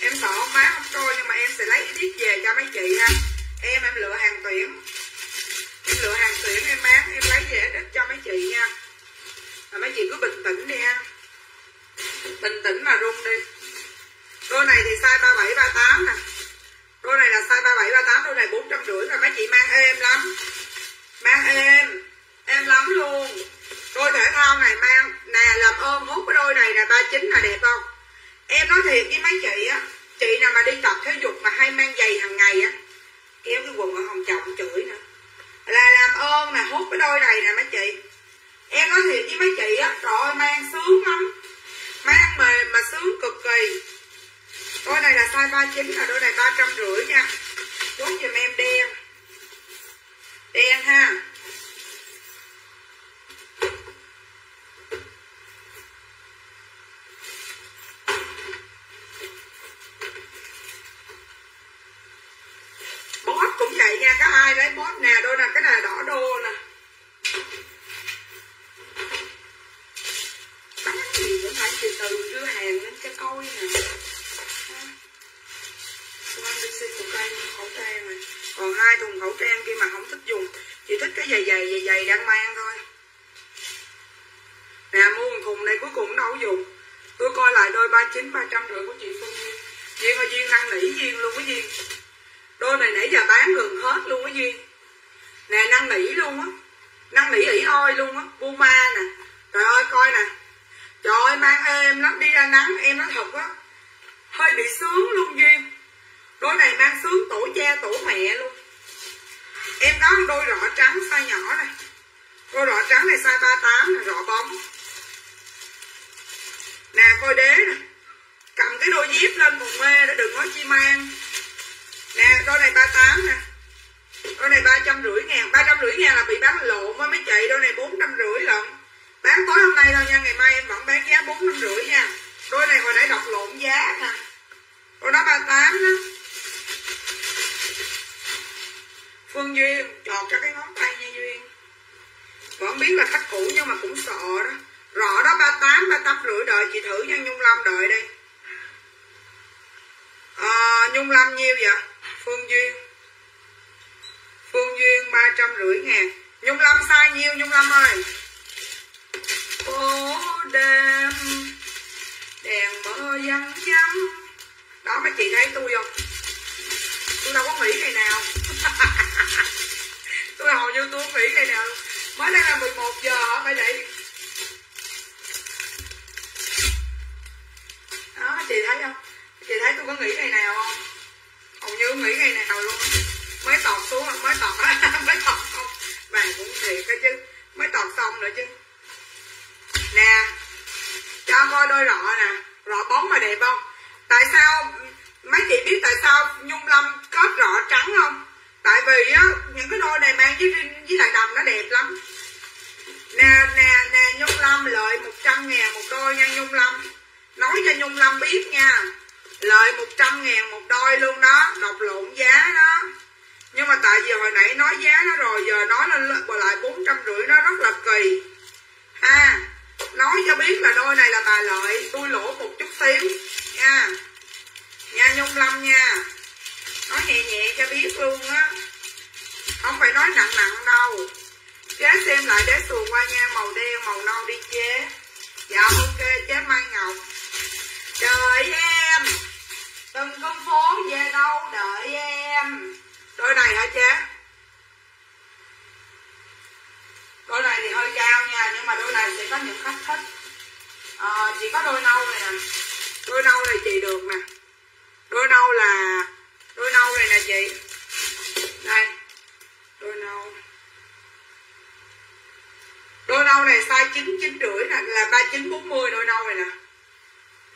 Em sợ không bán không trôi, nhưng mà em sẽ lấy ít về cho mấy chị ha. Em em lựa hàng tuyển. Em lựa hàng tuyển, em bán, em lấy về ít cho mấy chị nha. Mà mấy chị cứ bình tĩnh đi ha. Bình tĩnh mà rung đi. Đôi này thì size 37 38 nè. Đôi này là size 37 38 đôi này 450 rồi mấy chị mang êm lắm. Mang êm em lắm luôn. Đôi thể thao này mang, nè, làm ơn hút cái đôi này này ba chín là đẹp không? Em nói thiệt với mấy chị á, chị nào mà đi tập thể dục mà hay mang giày hàng ngày á, kéo cái quần ở hồng chồng chửi nữa. Là làm ơn nè hút cái đôi này nè mấy chị. Em nói thiệt với mấy chị á, trời ơi, mang sướng lắm. Mang mềm mà sướng cực kỳ. Đôi này là size 39 là đôi này ba trăm rưỡi nha. Chốt giùm em đen. Đen ha cho coi nè Xuân đi xin một cây khẩu trang này còn hai thùng khẩu trang kia mà không thích dùng chỉ thích cái giày giày giày giày đang mang thôi nè mua một thùng này cuối cùng đâu có dùng tôi coi lại đôi ba chín ba trăm rưỡi của chị Phương Duyên Duyên ơi Duyên năn nỉ Duyên luôn cái Duyên đôi này nãy giờ bán gần hết luôn cái Duyên nè năn nỉ luôn á năn nỉ ỉ oi luôn á Puma nè trời ơi coi nè trời ơi mang êm lắm đi ra nắng em nói thật á hơi bị sướng luôn Duyên đôi này mang sướng tổ cha tổ mẹ luôn em có một đôi rọ trắng size nhỏ này đôi rọ trắng này size 38 là rọ bóng nè coi đế nè cầm cái đôi dép lên còn mê để đừng nói chi mang nè đôi này 38 nè đôi này ba trăm rưỡi ngàn ba trăm rưỡi ngàn là bị bán mới chạy mấy đôi này bốn năm rưỡi lận. Bán tối hôm nay thôi nha ngày mai em vẫn bán giá bốn năm rưỡi nha. Đôi này hồi nãy đọc lộn giá nè. Đôi đó ba tám đó Phương Duyên chọt cho cái ngón tay nha Duyên. Vẫn biết là khách cũ nhưng mà cũng sợ đó. Rõ đó 38, 38 rưỡi đợi chị thử nha Nhung Lâm đợi đây. À, Nhung Lâm nhiêu vậy? Phương Duyên. Phương Duyên 350 ngàn. Nhung Lâm sai nhiêu Nhung Lâm ơi. Ô đêm, Đèn mơ vắng vắng Đó, mấy chị thấy tôi không? Tôi đâu có nghĩ ngày nào. Tôi hầu như tôi không nghĩ ngày nào. Luôn Mới đây là 11 giờ, phải vậy Đó chị thấy không? Chị thấy tôi có nghĩ ngày nào không? Hầu như nghĩ ngày nào luôn Mới tọt xuống, mới tọt Mới tọt không. Vàng cũng thiệt cái chứ. Mới tọt xong nữa chứ. Nè Cho coi đôi rọ nè. Rọ bóng mà đẹp không? Tại sao Mấy chị biết tại sao Nhung Lâm có rọ trắng không? Tại vì á Những cái đôi này mang với, với lại đầm nó đẹp lắm. Nè nè nè Nhung Lâm lợi 100 ngàn một đôi nha Nhung Lâm. Nói cho Nhung Lâm biết nha. Lợi 100 ngàn một đôi luôn đó. Đọc lộn giá đó. Nhưng mà tại vì hồi nãy nói giá nó rồi, Giờ nói lên lại 450 nó rất là kỳ. Ha Nói cho biết là đôi này là bà lợi, Tôi lỗ một chút xíu, Nha. Nha Nhung Lâm nha. Nói nhẹ nhẹ cho biết luôn á. Không phải nói nặng nặng đâu. Chế xem lại đế xuồng qua nha, Màu đen, màu nâu đi chế. Dạ ok, chế Mai Ngọc. Đợi em. Từng con phố về đâu đợi em? Đôi này hả chế? Đôi này thì hơi cao nha Nhưng mà đôi này sẽ có những khách thích. À, Chỉ có đôi nâu này nè. Đôi nâu này chị được nè. Đôi nâu là Đôi nâu này nè chị. Đây. Đôi nâu. Đôi nâu này size 9, 9 rưỡi nè Là 39, 40 đôi nâu này nè.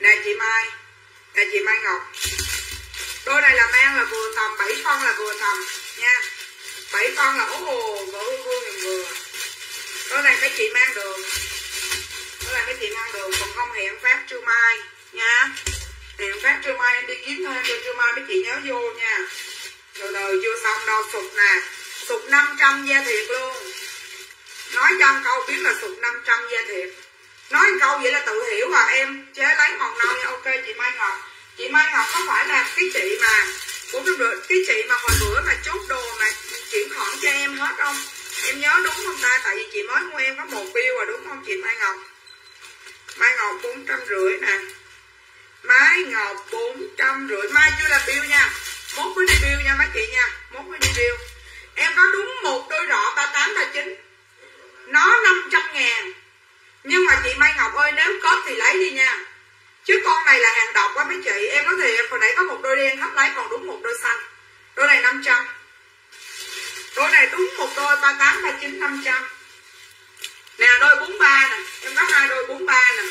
Nè chị Mai. Nè chị Mai Ngọc cô này là mang là vừa tầm 7 phân là vừa tầm, nha. 7 phân là, ồ vừa vừa vừa vừa. Cô này mấy chị mang được cô này mấy chị mang được Còn không hẹn phát trưa mai, nha. Hẹn phát trưa mai, em đi kiếm thôi cho trưa mai, mấy chị nhớ vô nha. Rồi đời chưa xong đâu Sụt nè. Sụt 500 gia thiệt luôn. Nói trăm câu biết là sụt 500 gia thiệt nói câu vậy là tự hiểu à em. Chế lấy màu nâu nha, ok, chị Mai Ngọc chị Mai Ngọc có phải là cái chị mà bốn trăm rưỡi cái chị mà hồi bữa mà chốt đồ mà chuyển khoản cho em hết không? Em nhớ đúng không ta? Tại vì chị mới mua em có một bill rồi đúng không chị Mai Ngọc? Mai Ngọc bốn trăm rưỡi nè. Mai Ngọc bốn trăm rưỡi. Mai chưa là bill nha. Mốt mới đi bill nha mấy chị nha. Mốt mới đi bill. Em có đúng một đôi rọ 38 39 Nó 500 ngàn. Nhưng mà chị Mai Ngọc ơi, nếu có thì lấy đi nha chứ con này là hàng độc quá mấy chị. Em nói thiệt, hồi nãy có một đôi đen hấp lấy còn đúng một đôi xanh. Đôi này 500 đôi này đúng một đôi 38 39 500 nè, đôi 43 nè. Em có hai đôi 43 nè.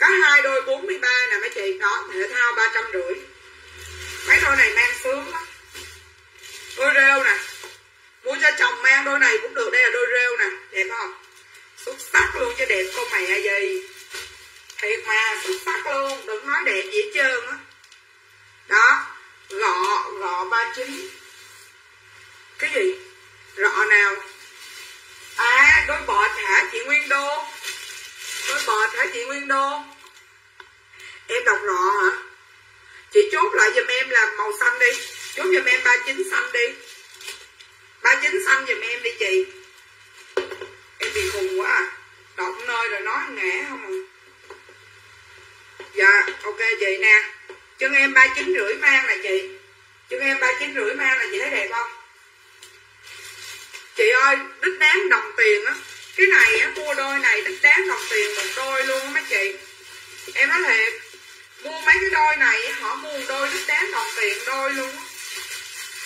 Có hai đôi 43 nè mấy chị. Đó thể thao ba trăm rưỡi. Mấy đôi này mang sướng lắm. Đôi rêu nè. Mua cho chồng mang đôi này cũng được. Đây là đôi rêu nè. Đẹp không? Xuất sắc luôn chứ đẹp con mẹ gì thiệt mà, xuất sắc luôn, đừng nói đẹp gì hết trơn á. Đó. gọ gọ ba chín. Cái gì? Rọ nào? À đôi bò thả chị nguyên đô. Đôi bò thả chị nguyên đô. Em đọc rọ hả? Chị chốt lại giùm em là màu xanh đi. Chốt giùm em 39 xanh đi. 39 xanh giùm em đi chị. Em bị khùng quá à. Đọc nơi rồi nói ngã không à dạ ok chị nè. Chân em ba chín rưỡi mang nè chị. Chân em ba chín rưỡi mang là chị thấy đẹp không? Chị ơi đích đáng đồng tiền á. Cái này á mua đôi này đích đáng đồng tiền một đôi luôn á mấy chị. Em nói thiệt mua mấy cái đôi này á, họ mua đôi đích đáng đồng tiền đôi luôn á.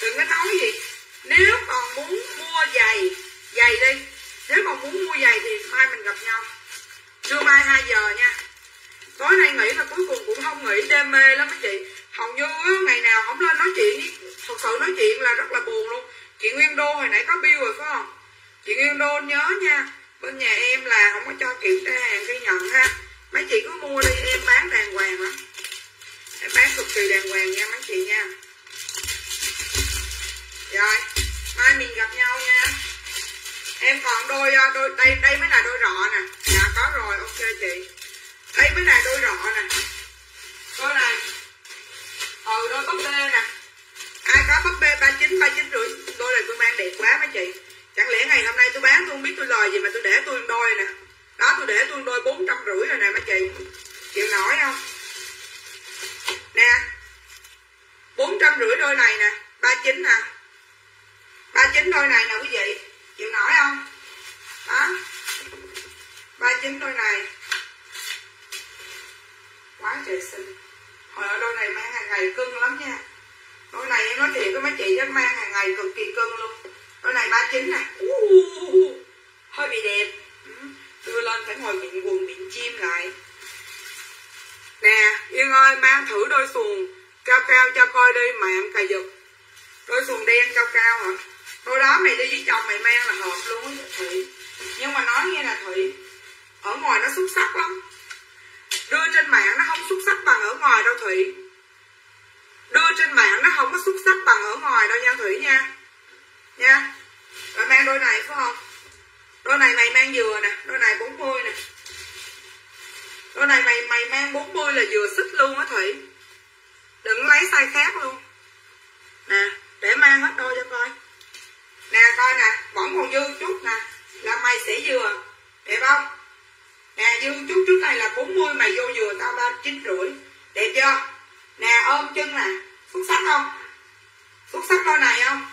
Đừng có nói gì. Nếu còn muốn mua giày giày đi. Nếu còn muốn mua giày thì mai mình gặp nhau. Trưa mai 2 giờ nha tối nay nghỉ mà cuối cùng cũng không nghỉ đam mê lắm mấy chị? Hầu như ngày nào không lên nói chuyện thật sự nói chuyện là rất là buồn luôn. Chị Nguyên Đô hồi nãy có bill rồi, phải không? Chị Nguyên Đô nhớ nha, bên nhà em là không có cho kiểm tra hàng khi nhận ha. Mấy chị cứ mua đi, em bán đàng hoàng lắm. Em bán cực kỳ đàng hoàng nha mấy chị nha. Rồi, mai mình gặp nhau nha. Em còn đôi đôi, đây đây mới là đôi rọ nè. Dạ có rồi, ok chị đây mới là đôi rọ nè đôi này ừ đôi bắp bê nè. Ai có bắp bê ba chín ba chín rưỡi? Đôi này tôi mang đẹp quá mấy chị. Chẳng lẽ ngày hôm nay tôi bán tôi không biết tôi lời gì mà tôi để tôi đôi nè. Đó, tôi để tôi đôi bốn trăm rưỡi rồi nè mấy chị. Chịu nổi không? Nè, bốn trăm rưỡi đôi này nè, ba chín nè. Ba chín đôi này nè quý vị. Chịu nổi không? Đó. Ba chín đôi này quá trời xinh. Hồi ở đôi này mang hàng ngày cưng lắm nha. Đôi này em nói thiệt với mấy chị chắc mang hàng ngày cực kỳ cưng luôn. Đôi này ba chín nè. Hơi bị đẹp. Ừ. Đưa lên phải ngồi miệng quần miệng chim lại. Nè, yên ơi, mang thử đôi xuồng cao cao cho coi đi mạng cà giật. Đôi xuồng đen cao cao hả? Đôi đó mày đi với chồng mày mang là hợp luôn á, thủy. Nhưng mà nói nghe là thủy, ở ngoài nó xuất sắc lắm đưa trên mạng nó không xuất sắc bằng ở ngoài đâu thủy đưa trên mạng nó không có xuất sắc bằng ở ngoài đâu nha thủy nha. Nha. Rồi mang đôi này, phải không? Đôi này mày mang dừa nè, đôi này 40 nè. Đôi này mày mày mang 40 là vừa xích luôn á thủy đừng lấy size khác luôn. Nè, để mang hết đôi cho coi. Nè coi nè vẫn còn dư chút nè, là mày sẽ dừa. Đẹp không? Nè dư chút trước này là 40 mày vô vừa tao ba chín rưỡi. Đẹp chưa? Nè, ôm chân nè. Xuất sắc không? Xuất sắc đôi này không?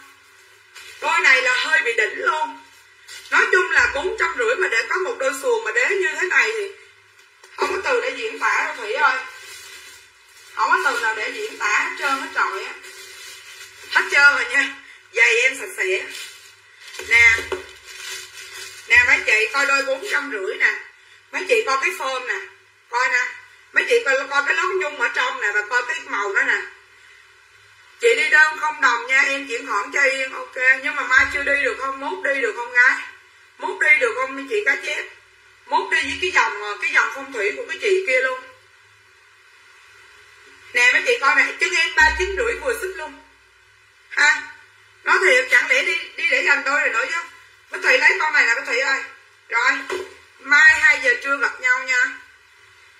Đôi này là hơi bị đỉnh luôn. Nói chung là bốn trăm rưỡi mà để có một đôi xuồng mà đế như thế này thì không có từ để diễn tả đâu, thủy ơi. Không có từ nào để diễn tả hết trơn, hết trọi á. Hết trơn rồi nha. Giày em sạch sẽ. Nè. Nè, mấy chị coi đôi bốn trăm rưỡi nè mấy chị coi cái phơm nè, coi nè. Mấy chị coi coi cái lót nhung ở trong nè và coi cái màu đó nè. Chị đi đơn không đồng nha, em chuyển khoản cho yên, ok. Nhưng mà mai chưa đi được không, mốt đi được không gái? Mốt đi được không chị cá chép? Mốt đi với cái dòng ờ, cái dòng phong thủy của cái chị kia luôn. Nè, mấy chị coi này chân em ba chín rưỡi vừa sức luôn. Ha? Nói thiệt, chẳng lẽ đi đi để gần đôi rồi nữa chứ? Bích thủy lấy con này là bích thủy ơi. Rồi mai 2 giờ trưa gặp nhau nha.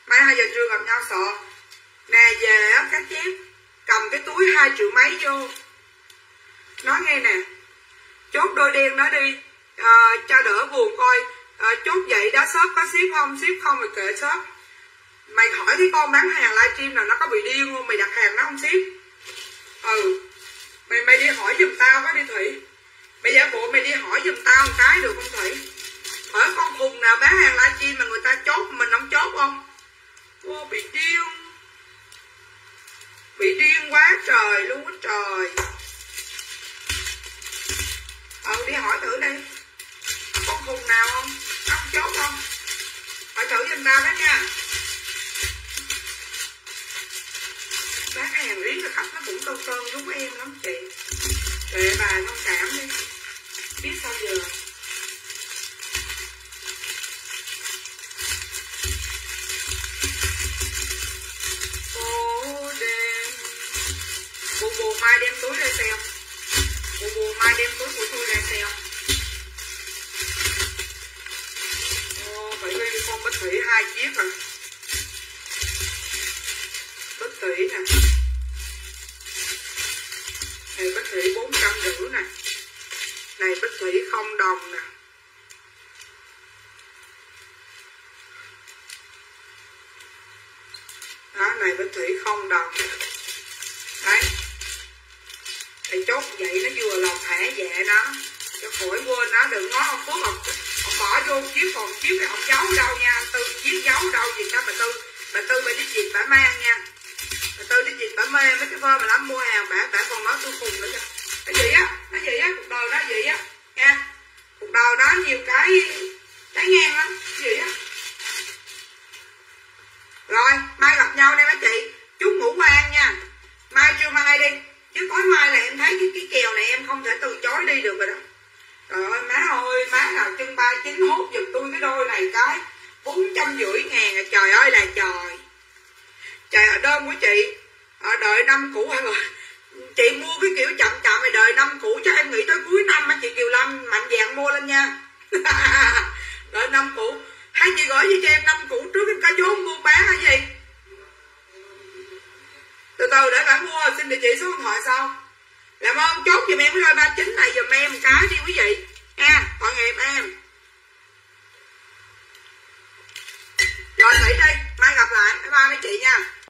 Mai 2 giờ trưa gặp nhau sợ. Nè về á các chép. Cầm cái túi hai triệu mấy vô. Nói nghe nè. Chốt đôi đen nó đi. À, cho đỡ buồn coi. À, chốt vậy đó shop có ship không? Ship không thì kệ shop. Mày hỏi cái con bán hàng livestream nào nó có bị điên không? Mày đặt hàng nó không ship. Ừ. Mày mày đi hỏi giùm tao cái đi thủy. Bây giờ bộ mày đi hỏi giùm tao một cái được không thủy? Hỏi con khùng nào bán hàng livestream mà người ta chốt mình không chốt không? Ô, bị điên. Bị điên quá trời luôn á trời. Ừ đi hỏi thử đi. Con khùng nào không? Nó không chốt không? Hỏi thử giùm tao đó nha. Bán hàng riết cho khách nó cũng tơn tơn giống em lắm chị. Kệ bà, thông cảm đi. Biết sao giờ? Bù bù mai đem túi ra xem bù bù mai đem túi của tôi ra xem ô phải đi con bích thủy hai chiếc à. rồi thủy nè. Này bích thủy bốn trăm rưỡi nè. Này bích thủy không đồng nè. Đó này bích thủy không đồng. Đấy thì chốt vậy nó vừa lòng thẻ dạ nó cho khỏi quên nó đừng nói ông phước ông, ông bỏ vô chiếc còn chiếc này ông giấu đâu nha anh tư chiếc giấu đâu gì sao bà tư bà tư bà đi chuyện bà mang nha. Bà tư đi chuyện bà mê mấy cái vơ mà lắm mua hàng bà bà còn nói tôi khùng nữa chứ cái gì á nó gì á cuộc đời nó gì á nha. Cuộc đời đó nhiều cái trái ngang lắm cái gì á. Rồi mai gặp nhau đây mấy chị. Chúc ngủ ngoan nha. Mai chưa mai đi chứ tối mai là em thấy cái cái kèo này em không thể từ chối đi được rồi đó. Trời ơi, má ơi, má nào chân ba chín hốt giùm tôi cái đôi này cái. Bốn trăm rưỡi ngàn à trời ơi là trời. Trời ơi đơn của chị, ở đợi năm cũ hay rồi. Chị mua cái kiểu chậm chậm này đợi năm cũ cho em nghĩ tới cuối năm á, chị Kiều Lâm, mạnh dạng mua lên nha. Đợi năm cũ. Hay chị gửi cho em năm cũ trước cái có vốn buôn bán hay gì? Từ từ để bạn mua, xin địa chỉ số điện thoại sau. Làm ơn chốt giùm em cái đôi 39 này giùm em một cái đi quý vị. Nha, tội nghiệp em. Rồi, nghỉ đi. Mai gặp lại. Bye bye mấy chị nha.